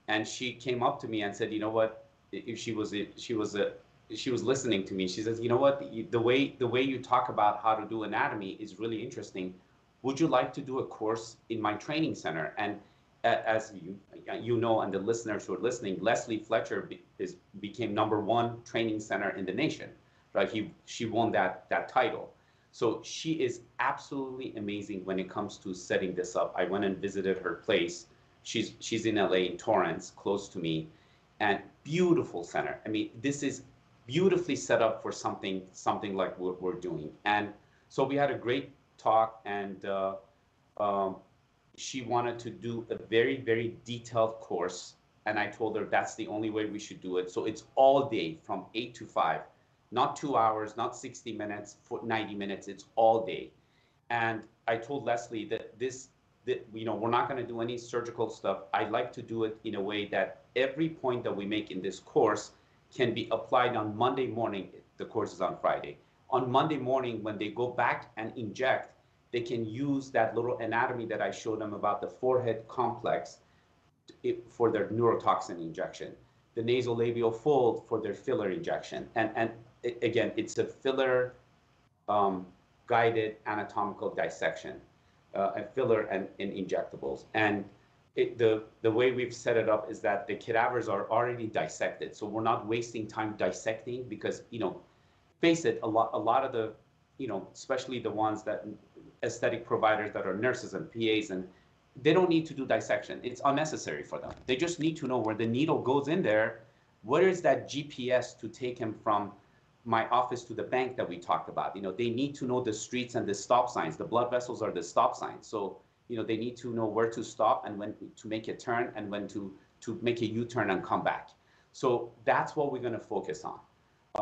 and she came up to me and said, "You know what? If she was she was a she was listening to me. She says, "You know what? The way the way you talk about how to do anatomy is really interesting. Would you like to do a course in my training center?" And as you you know, and the listeners who are listening, Leslie Fletcher is became number one training center in the nation. Right? He she won that that title. So she is absolutely amazing when it comes to setting this up. I went and visited her place She's she's in LA in Torrance, close to me, and beautiful center. I mean, this is beautifully set up for something something like what we're doing. And so we had a great talk, and uh, um, she wanted to do a very very detailed course. And I told her that's the only way we should do it. So it's all day from eight to five, not two hours, not 60 minutes, 90 minutes. It's all day. And I told Leslie that this that you know we're not going to do any surgical stuff. I like to do it in a way that every point that we make in this course can be applied on Monday morning. The course is on Friday. On Monday morning, when they go back and inject, they can use that little anatomy that I showed them about the forehead complex for their neurotoxin injection, the nasolabial fold for their filler injection. And, and again, it's a filler um, guided anatomical dissection, uh, and filler and, and injectables. And it, the, the way we've set it up is that the cadavers are already dissected. So we're not wasting time dissecting because, you know, face it, a lot, a lot of the, you know, especially the ones that aesthetic providers that are nurses and PAs and they don't need to do dissection. It's unnecessary for them. They just need to know where the needle goes in there. What is that GPS to take him from my office to the bank that we talked about? You know, they need to know the streets and the stop signs. The blood vessels are the stop signs. So, you know, they need to know where to stop and when to make a turn and when to to make a U-turn and come back. So that's what we're going to focus on.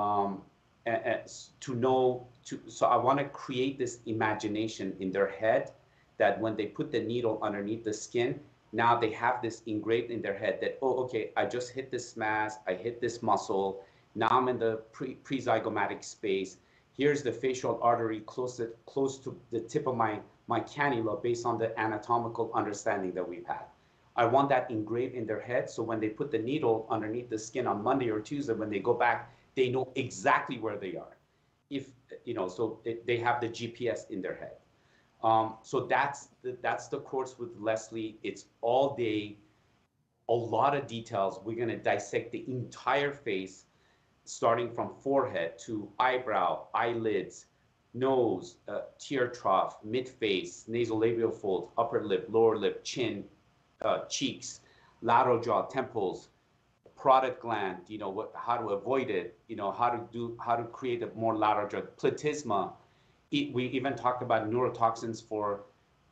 Um, to know to so I want to create this imagination in their head that when they put the needle underneath the skin, now they have this engraved in their head that, oh, okay, I just hit this mass, I hit this muscle, now I'm in the pre prezygomatic space. Here's the facial artery close to, close to the tip of my, my cannula based on the anatomical understanding that we've had. I want that engraved in their head so when they put the needle underneath the skin on Monday or Tuesday, when they go back, they know exactly where they are. If, you know, so it, they have the GPS in their head. Um, so that's the, that's the course with Leslie. It's all day, a lot of details. We're going to dissect the entire face, starting from forehead to eyebrow, eyelids, nose, uh, tear trough, mid face, nasolabial folds, upper lip, lower lip, chin, uh, cheeks, lateral jaw, temples, parotid gland. You know what, how to avoid it. You know how to do, how to create a more lateral jaw, platysma we even talked about neurotoxins for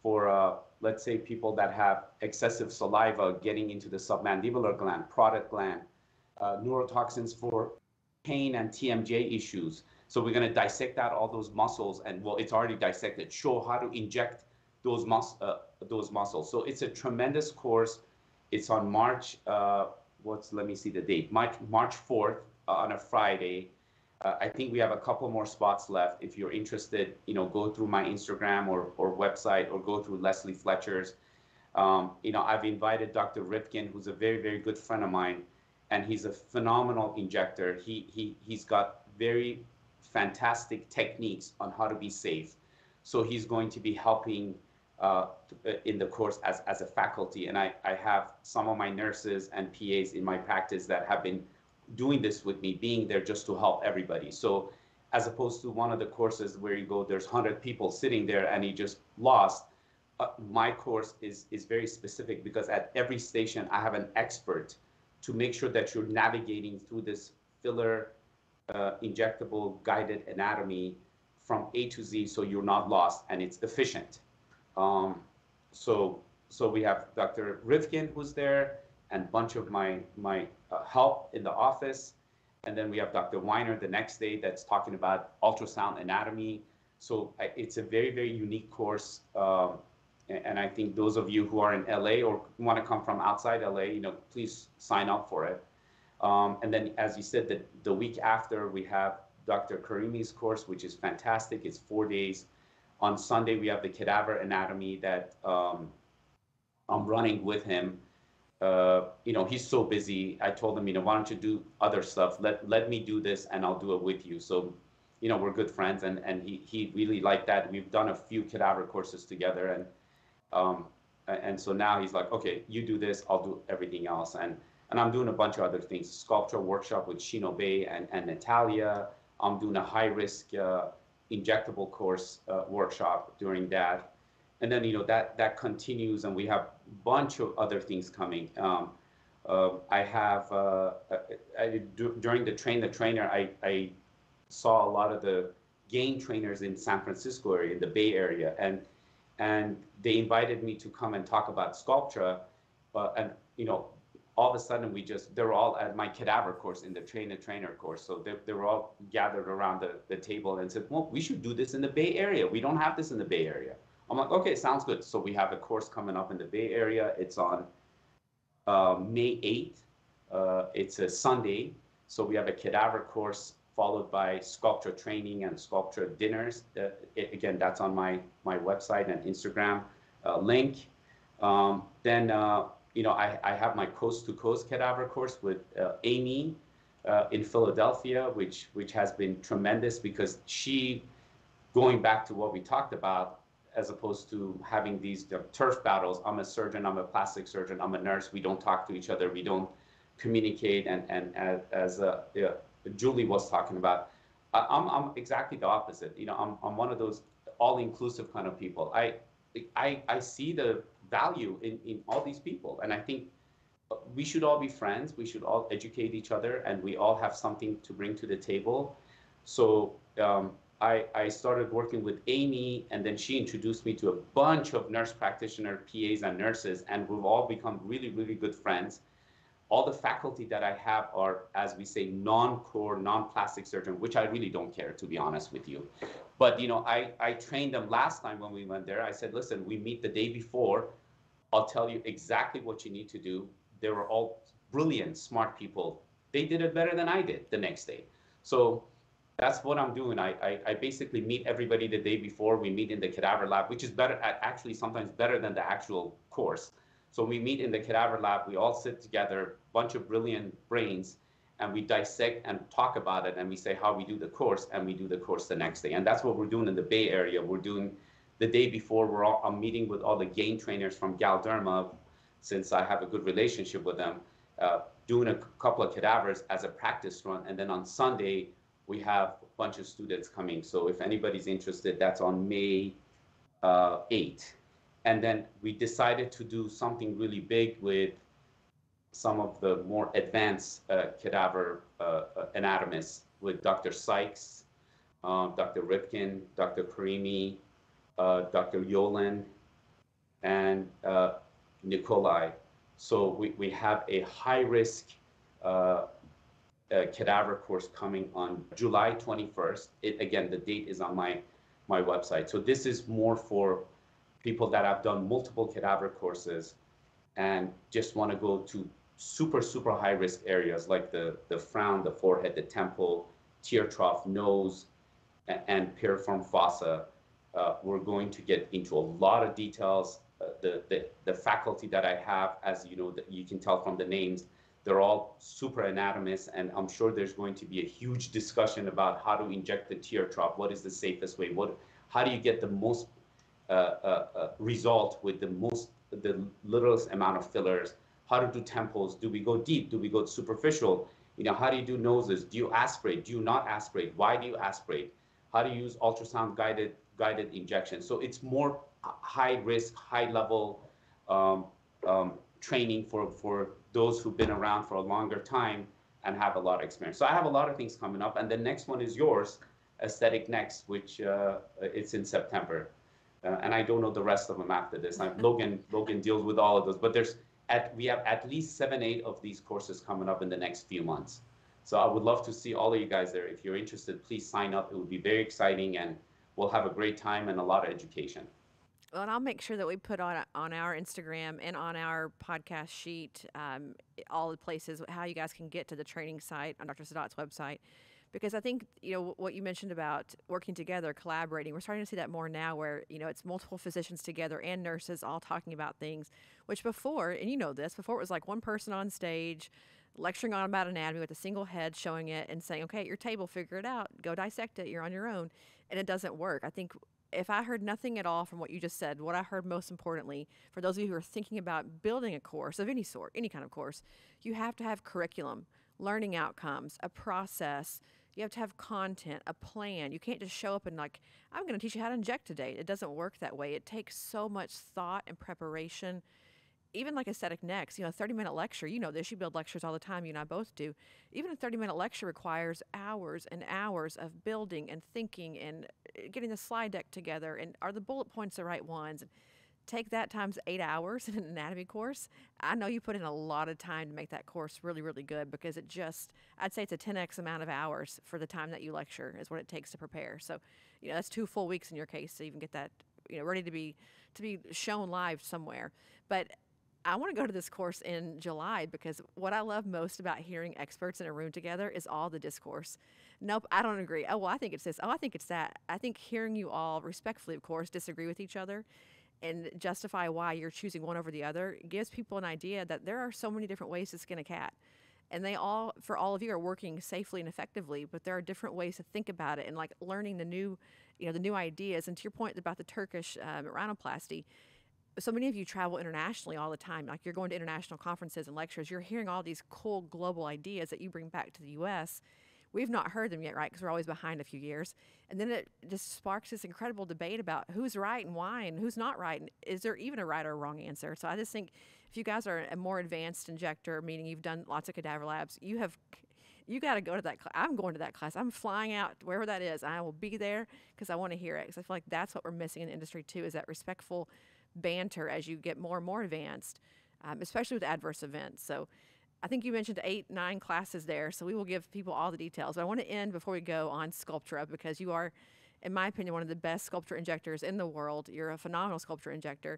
for uh, let's say people that have excessive saliva getting into the submandibular gland, parotid gland, uh, neurotoxins for pain and TMJ issues. So we're going to dissect out all those muscles, and well, it's already dissected. Show how to inject those mus uh, those muscles. So it's a tremendous course. It's on March. Uh, what's let me see the date. March March 4th uh, on a Friday uh, I think we have a couple more spots left. If you're interested, you know, go through my Instagram or, or website or go through Leslie Fletcher's. Um, you know, I've invited Dr. Rivkin, who's a very, very good friend of mine, and he's a phenomenal injector. He, he, he's got very fantastic techniques on how to be safe. So he's going to be helping uh, in the course as, as a faculty. And I, I have some of my nurses and PAs in my practice that have been doing this with me, being there just to help everybody. So as opposed to one of the courses where you go, there's 100 people sitting there and you just lost. Uh, my course is, is very specific because at every station I have an expert to make sure that you're navigating through this filler uh, injectable guided anatomy from A to Z so you're not lost and it's efficient. Um, so, so we have Dr. Rivkin who's there and a bunch of my, my uh, help in the office. And then we have Dr. Weiner the next day that's talking about ultrasound anatomy. So it's a very, very unique course. Um, and I think those of you who are in LA or want to come from outside LA, you know, please sign up for it. Um, and then, as you said, the, the week after, we have Dr. Karimi's course, which is fantastic. It's four days. On Sunday, we have the cadaver anatomy that um, I'm running with him uh, you know, he's so busy. I told him, you know, why don't you do other stuff? Let let me do this, and I'll do it with you. So, you know, we're good friends, and and he he really liked that. We've done a few cadaver courses together, and um, and so now he's like, okay, you do this, I'll do everything else, and and I'm doing a bunch of other things. Sculptra workshop with Shino Bay and and Natalia. I'm doing a high risk uh, injectable course uh, workshop during that and then you know that that continues, and we have a bunch of other things coming. Um, uh, I have uh, I, during the train the trainer, I, I saw a lot of the gain trainers in San Francisco area, in the Bay Area, and and they invited me to come and talk about Sculptra. uh, and you know all of a sudden we just they were all at my cadaver course in the train the trainer course so they, they were all gathered around the, the table and said well we should do this in the bay area we don't have this in the bay area I'm like, okay, sounds good. So we have a course coming up in the Bay Area. It's on uh, May 8th. Uh, it's a Sunday. So we have a cadaver course followed by Sculptra training and Sculptra dinners. Uh, it, again, that's on my, my website and Instagram uh, link. Um, then, uh, you know, I, I have my coast to coast cadaver course with uh, Amy uh, in Philadelphia, which, which has been tremendous because she, going back to what we talked about, as opposed to having these turf battles. I'm a surgeon, I'm a plastic surgeon, I'm a nurse. We don't talk to each other, we don't communicate. And, and as, as yeah, Julie was talking about, I'm, I'm exactly the opposite. You know, I'm, I'm one of those all inclusive kind of people. I, I, I see the value in, in all these people. And I think we should all be friends. We should all educate each other and we all have something to bring to the table. So um, I, I started working with Amy, and then she introduced me to a bunch of nurse practitioner, PAs, and nurses, and we've all become really, really good friends. All the faculty that I have are, as we say, non-core, non-plastic surgeon, which I really don't care, to be honest with you. But you know, I, I trained them last time when we went there. I said, listen, we meet the day before. I'll tell you exactly what you need to do. They were all brilliant, smart people. They did it better than I did the next day. So that's what I'm doing. I, I, I, basically meet everybody the day before. We meet in the cadaver lab, which is better, actually sometimes better than the actual course. So we meet in the cadaver lab. We all sit together, bunch of brilliant brains, and we dissect and talk about it. And we say how we do the course, and we do the course the next day. And that's what we're doing in the Bay Area. We're doing the day before. We're all, I'm meeting with all the gain trainers from Galderma, since I have a good relationship with them. Uh, doing a couple of cadavers as a practice run, and then on Sunday we have a bunch of students coming. So if anybody's interested, that's on May uh, 8. And then we decided to do something really big with some of the more advanced uh, cadaver uh, uh anatomists with Dr. Sykes, uh, Dr. Rivkin, Dr. Karimi, uh, Dr. Yolen, and Nikolai. So we, we have a high risk a cadaver course coming on July 21st. It, again, the date is on my, my website. So this is more for people that have done multiple cadaver courses and just want to go to super, super high risk areas like the, the frown, the forehead, the temple, tear trough, nose, and, piriform fossa. Uh, we're going to get into a lot of details. Uh, the, the, the faculty that I have, as you know, that you can tell from the names, they're all super anatomists, and I'm sure there's going to be a huge discussion about how to inject the tear trough. What is the safest way? What, how do you get the most result with the most, the littlest amount of fillers? How to do temples? Do we go deep? Do we go superficial? You know, how do you do noses? Do you aspirate? Do you not aspirate? Why do you aspirate? How do you use ultrasound guided guided injection? So it's more high risk, high level um, um, training for for those who've been around for a longer time and have a lot of experience. So I have a lot of things coming up, and the next one is yours, Aesthetic Next, which uh, it's in September, uh, and I don't know the rest of them after this. I'm, Logan Logan deals with all of those, but there's at we have at least seven eight of these courses coming up in the next few months. So I would love to see all of you guys there. If you're interested, please sign up. It would be very exciting, and we'll have a great time and a lot of education. Well, and I'll make sure that we put on on our Instagram and on our podcast sheet um, all the places how you guys can get to the training site on Dr. Saadat's website. Because I think you know what you mentioned about working together, collaborating. We're starting to see that more now, where you know it's multiple physicians together and nurses all talking about things. Which before, and you know this, before it was like one person on stage lecturing on about anatomy with a single head showing it and saying, okay, at your table, figure it out, go dissect it, you're on your own. And it doesn't work. I think if I heard nothing at all from what you just said, what I heard most importantly, for those of you who are thinking about building a course of any sort, any kind of course, you have to have curriculum, learning outcomes, a process. You have to have content, a plan. You can't just show up and, like, I'm going to teach you how to inject today. It doesn't work that way. It takes so much thought and preparation even like aesthetic next, you know, a 30 minute lecture, you know this, you build lectures all the time, you and I both do. Even a 30 minute lecture requires hours and hours of building and thinking and uh, getting the slide deck together. And are the bullet points the right ones? Take that times eight hours in an anatomy course. I know you put in a lot of time to make that course really, really good because it just, I'd say it's a 10x amount of hours for the time that you lecture is what it takes to prepare. So, you know, that's two full weeks in your case to even get that, you know, ready to be to be shown live somewhere. But I want to go to this course in July because what I love most about hearing experts in a room together is all the discourse. Nope, I don't agree. Oh, well, I think it's this. Oh, I think it's that. I think hearing you all, respectfully, of course, disagree with each other and justify why you're choosing one over the other gives people an idea that there are so many different ways to skin a cat. And they all, for all of you, are working safely and effectively, but there are different ways to think about it and like learning the new, you know, the new ideas. And to your point about the Turkish um, rhinoplasty, so many of you travel internationally all the time. Like you're going to international conferences and lectures, you're hearing all these cool global ideas that you bring back to the US. We've not heard them yet, right? Because we're always behind a few years. And then it just sparks this incredible debate about who's right and why and who's not right. And is there even a right or wrong answer? So I just think if you guys are a more advanced injector, meaning you've done lots of cadaver labs, you have you got to go to that class. I'm going to that class. I'm flying out wherever that is. I will be there because I want to hear it. Because I feel like that's what we're missing in the industry too, is that respectful banter as you get more and more advanced, um, especially with adverse events. So I think you mentioned eight, nine classes there. So we will give people all the details. But I want to end before we go on Sculptra because you are, in my opinion, one of the best Sculptra injectors in the world. You're a phenomenal Sculptra injector.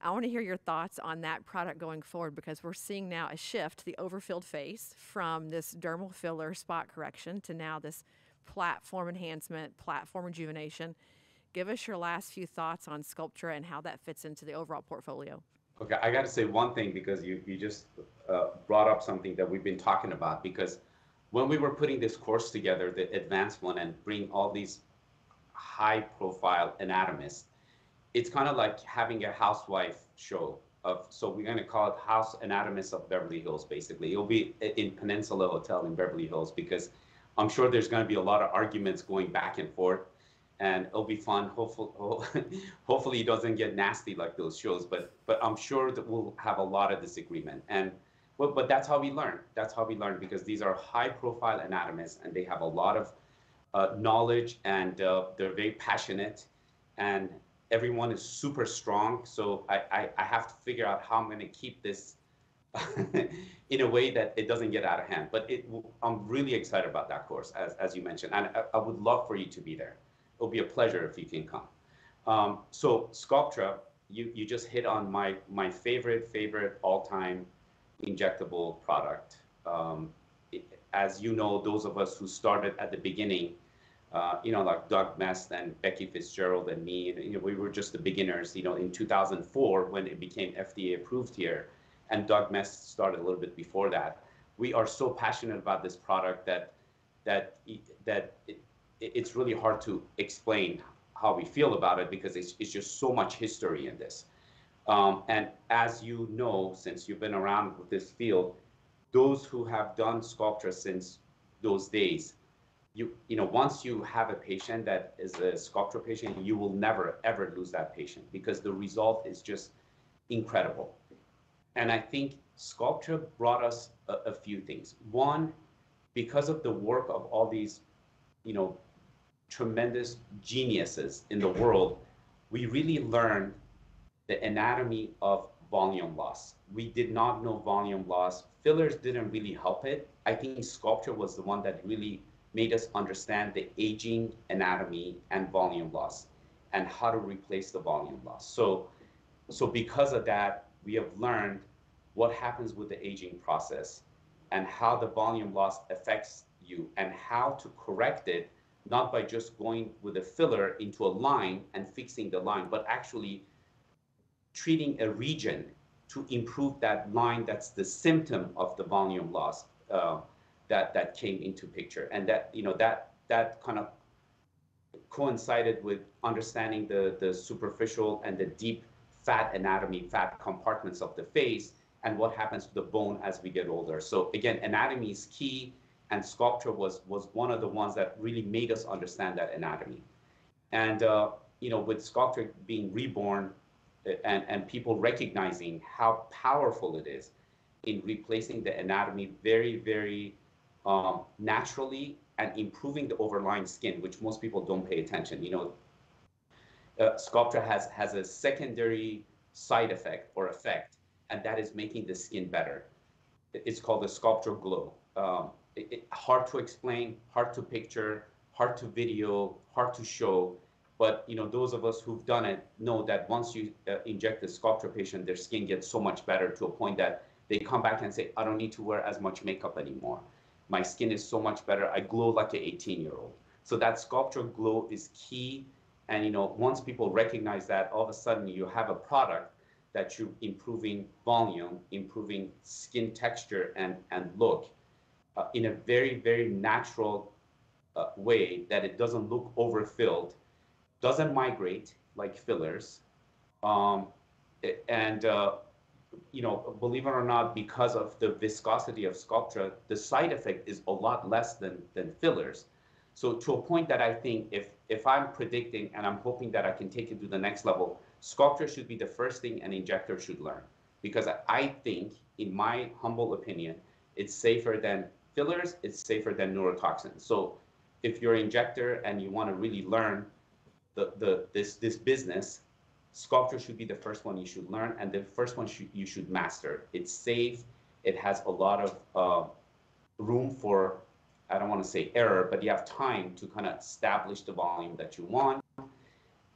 I want to hear your thoughts on that product going forward because we're seeing now a shift, the overfilled face from this dermal filler spot correction to now this platform enhancement, platform rejuvenation give us your last few thoughts on Sculptra and how that fits into the overall portfolio. Okay, I got to say one thing because you, you just uh, brought up something that we've been talking about. Because when we were putting this course together, the advanced one, and bring all these high profile anatomists, it's kind of like having a housewife show of so we're going to call it house anatomists of beverly hills basically it'll be in peninsula hotel in beverly hills because i'm sure there's going to be a lot of arguments going back and forth and it'll be fun. Hopefully, hopefully it doesn't get nasty like those shows. But but I'm sure that we'll have a lot of disagreement. And but but that's how we learn. That's how we learn because these are high-profile anatomists and they have a lot of uh, knowledge and uh, they're very passionate and everyone is super strong. So I, I, I have to figure out how I'm going to keep this in a way that it doesn't get out of hand. But it, I'm really excited about that course, as, as you mentioned, and I, I would love for you to be there it'll be a pleasure if you can come. Um, so Sculptra, you, you just hit on my, my favorite, favorite all-time injectable product. Um, it, as you know, those of us who started at the beginning, uh, you know, like Doug Mest and Becky Fitzgerald and me, and, you know, we were just the beginners, you know, in 2004 when it became FDA approved here, and Doug Mest started a little bit before that. We are so passionate about this product that that that it, it's really hard to explain how we feel about it because it's, it's just so much history in this. Um, and as you know, since you've been around with this field, those who have done Sculptra since those days, you you know, once you have a patient that is a Sculptra patient, you will never ever lose that patient because the result is just incredible. And I think Sculptra brought us a, a few things. One, because of the work of all these, you know, tremendous geniuses in the world, we really learned the anatomy of volume loss. We did not know volume loss. Fillers didn't really help it. I think Sculptra was the one that really made us understand the aging anatomy and volume loss and how to replace the volume loss. So, so because of that, we have learned what happens with the aging process and how the volume loss affects you and how to correct it not by just going with a filler into a line and fixing the line, but actually treating a region to improve that line that's the symptom of the volume loss uh, that that came into picture. And that you know that that kind of coincided with understanding the the superficial and the deep fat anatomy fat compartments of the face and what happens to the bone as we get older. So again anatomy is key and Sculptra was was one of the ones that really made us understand that anatomy. And uh, you know, with Sculptra being reborn, uh, and and people recognizing how powerful it is in replacing the anatomy very very um, naturally and improving the overlying skin, which most people don't pay attention. You know, uh, Sculptra has has a secondary side effect or effect, and that is making the skin better. It's called the Sculptra Glow. Um, it, it, hard to explain, hard to picture, hard to video, hard to show. But you know, those of us who've done it know that once you uh, inject the Sculptra patient, their skin gets so much better to a point that they come back and say, I don't need to wear as much makeup anymore. My skin is so much better. I glow like an 18 year old. So that Sculptra glow is key. And you know, once people recognize that, all of a sudden you have a product that you're improving volume, improving skin texture and, and look uh, in a very, very natural uh, way that it doesn't look overfilled, doesn't migrate like fillers. Um, and, uh, you know, believe it or not, because of the viscosity of Sculptra, the side effect is a lot less than, than fillers. So to a point that I think if, if I'm predicting and I'm hoping that I can take it to the next level, Sculptra should be the first thing an injector should learn. Because I think, in my humble opinion, it's safer than fillers, it's safer than neurotoxins. So if you're an injector and you want to really learn the, the this this business, Sculptra should be the first one you should learn and the first one you should master. It's safe. It has a lot of uh, room for, I don't want to say error, but you have time to kind of establish the volume that you want.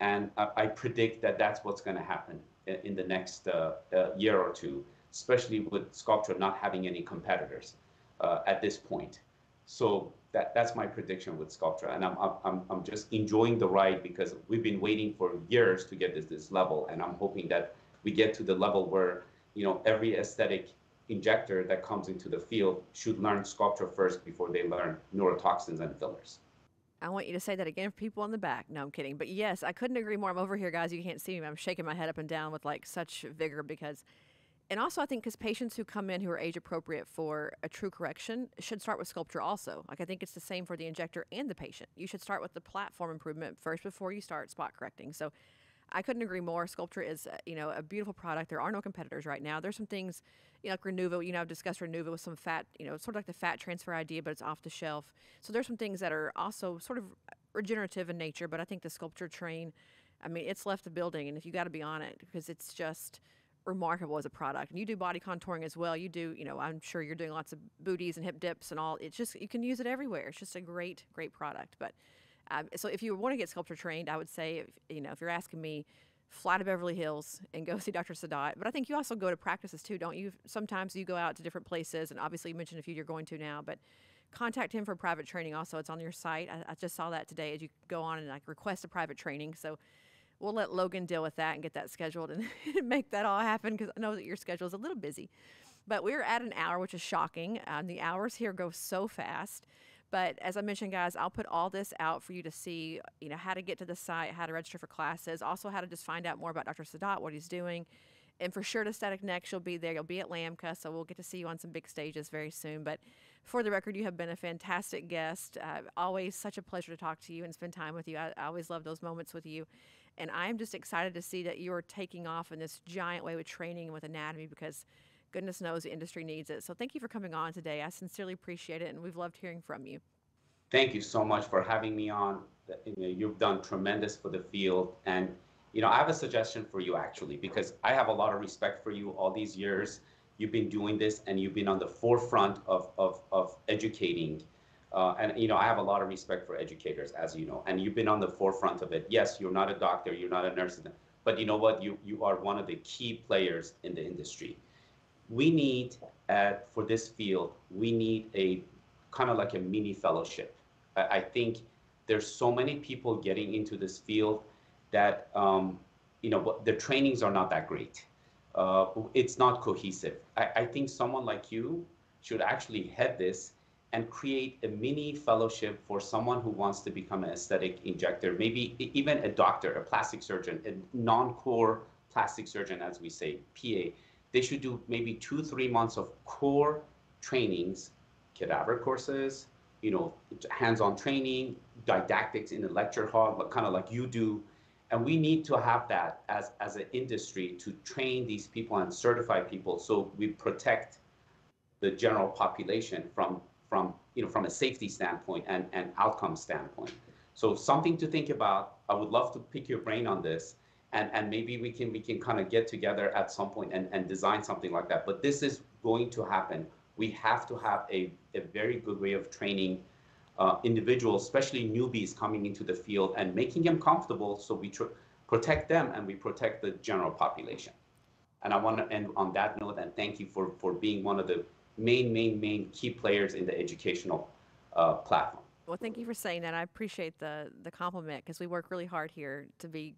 And I, I predict that that's what's going to happen in, in the next uh, uh, year or two, especially with Sculptra not having any competitors uh, at this point. So that, that's my prediction with Sculptra. And I'm, I'm, I'm just enjoying the ride because we've been waiting for years to get this, this level. And I'm hoping that we get to the level where, you know, every aesthetic injector that comes into the field should learn Sculptra first before they learn neurotoxins and fillers. I want you to say that again for people in the back. No, I'm kidding. But yes, I couldn't agree more. I'm over here, guys. You can't see me. I'm shaking my head up and down with like such vigor because and also, I think because patients who come in who are age appropriate for a true correction should start with Sculptra also. Like, I think it's the same for the injector and the patient. You should start with the platform improvement first before you start spot correcting. So, I couldn't agree more. Sculptra is, uh, you know, a beautiful product. There are no competitors right now. There's some things, you know, like Renuva. You know, I've discussed Renuva with some fat, you know, sort of like the fat transfer idea, but it's off the shelf. So there's some things that are also sort of regenerative in nature. But I think the Sculptra train, I mean, it's left the building, and if you got to be on it because it's just remarkable as a product. And you do body contouring as well. You do, you know, I'm sure you're doing lots of booties and hip dips and all. It's just, you can use it everywhere. It's just a great, great product. But um, so if you want to get Sculptra trained, I would say, if, you know, if you're asking me, fly to Beverly Hills and go see Dr. Saadat. But I think you also go to practices too, don't you? Sometimes you go out to different places, and obviously you mentioned a few you're going to now, but contact him for private training. Also, it's on your site. I, I just saw that today as you go on and like request a private training. So we'll let Logan deal with that and get that scheduled and make that all happen because I know that your schedule is a little busy. But we're at an hour, which is shocking. Um, the hours here go so fast. But as I mentioned, guys, I'll put all this out for you to see, you know, how to get to the site, how to register for classes, also how to just find out more about Dr. Saadat, what he's doing. And for sure, Aesthetic Next, you'll be there. You'll be at LAMCA, so we'll get to see you on some big stages very soon. But for the record, you have been a fantastic guest. Uh, always such a pleasure to talk to you and spend time with you. I, I always love those moments with you. And I'm just excited to see that you're taking off in this giant way with training and with anatomy because goodness knows the industry needs it. So thank you for coming on today. I sincerely appreciate it, and we've loved hearing from you. Thank you so much for having me on. You've done tremendous for the field, and you know, I have a suggestion for you actually because I have a lot of respect for you all these years. You've been doing this, and you've been on the forefront of of, of educating uh, and you know, I have a lot of respect for educators, as you know, and you've been on the forefront of it. Yes, you're not a doctor, you're not a nurse, but you know what? You you are one of the key players in the industry. We need, at, for this field, we need a kind of like a mini fellowship. I, I think there's so many people getting into this field that um, you know the trainings are not that great. Uh, it's not cohesive. I, I think someone like you should actually head this and create a mini fellowship for someone who wants to become an aesthetic injector, maybe even a doctor, a plastic surgeon, a non-core plastic surgeon, as we say, PA. They should do maybe two, three months of core trainings, cadaver courses, you know, hands-on training, didactics in the lecture hall, kind of like you do. And we need to have that as, as an industry to train these people and certify people so we protect the general population from from you know from a safety standpoint and and outcome standpoint. So something to think about. I would love to pick your brain on this, and and maybe we can we can kind of get together at some point and and design something like that. But this is going to happen. We have to have a a very good way of training uh, individuals, especially newbies coming into the field, and making them comfortable so we protect them and we protect the general population. And I want to end on that note and thank you for, for being one of the main, main, main key players in the educational uh, platform. Well, thank you for saying that. I appreciate the the compliment because we work really hard here to be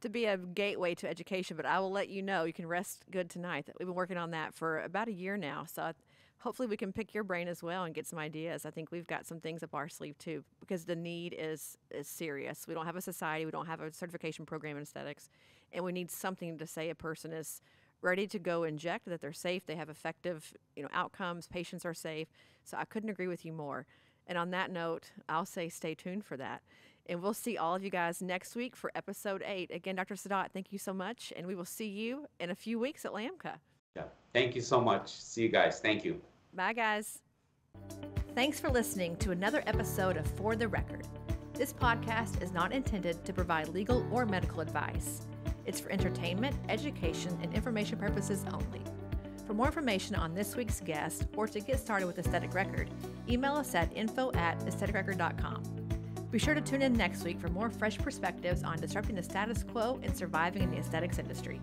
to be a gateway to education. But I will let you know you can rest good tonight. That we've been working on that for about a year now. So hopefully we can pick your brain as well and get some ideas. I think we've got some things up our sleeve too because the need is is serious. We don't have a society. We don't have a certification program in aesthetics, and we need something to say a person is ready to go inject that they're safe they have effective you know outcomes patients are safe so i couldn't agree with you more and on that note, I'll say stay tuned for that. And we'll see all of you guys next week for episode eight. Again, Dr. Saadat, thank you so much. And we will see you in a few weeks at LAMCA. Yeah. Thank you so much. See you guys. Thank you. Bye, guys. Thanks for listening to another episode of For the Record. This podcast is not intended to provide legal or medical advice. It's for entertainment, education, and information purposes only. For more information on this week's guest or to get started with Aesthetic Record, email us at info at aestheticrecord.com. Be sure to tune in next week for more fresh perspectives on disrupting the status quo and surviving in the aesthetics industry.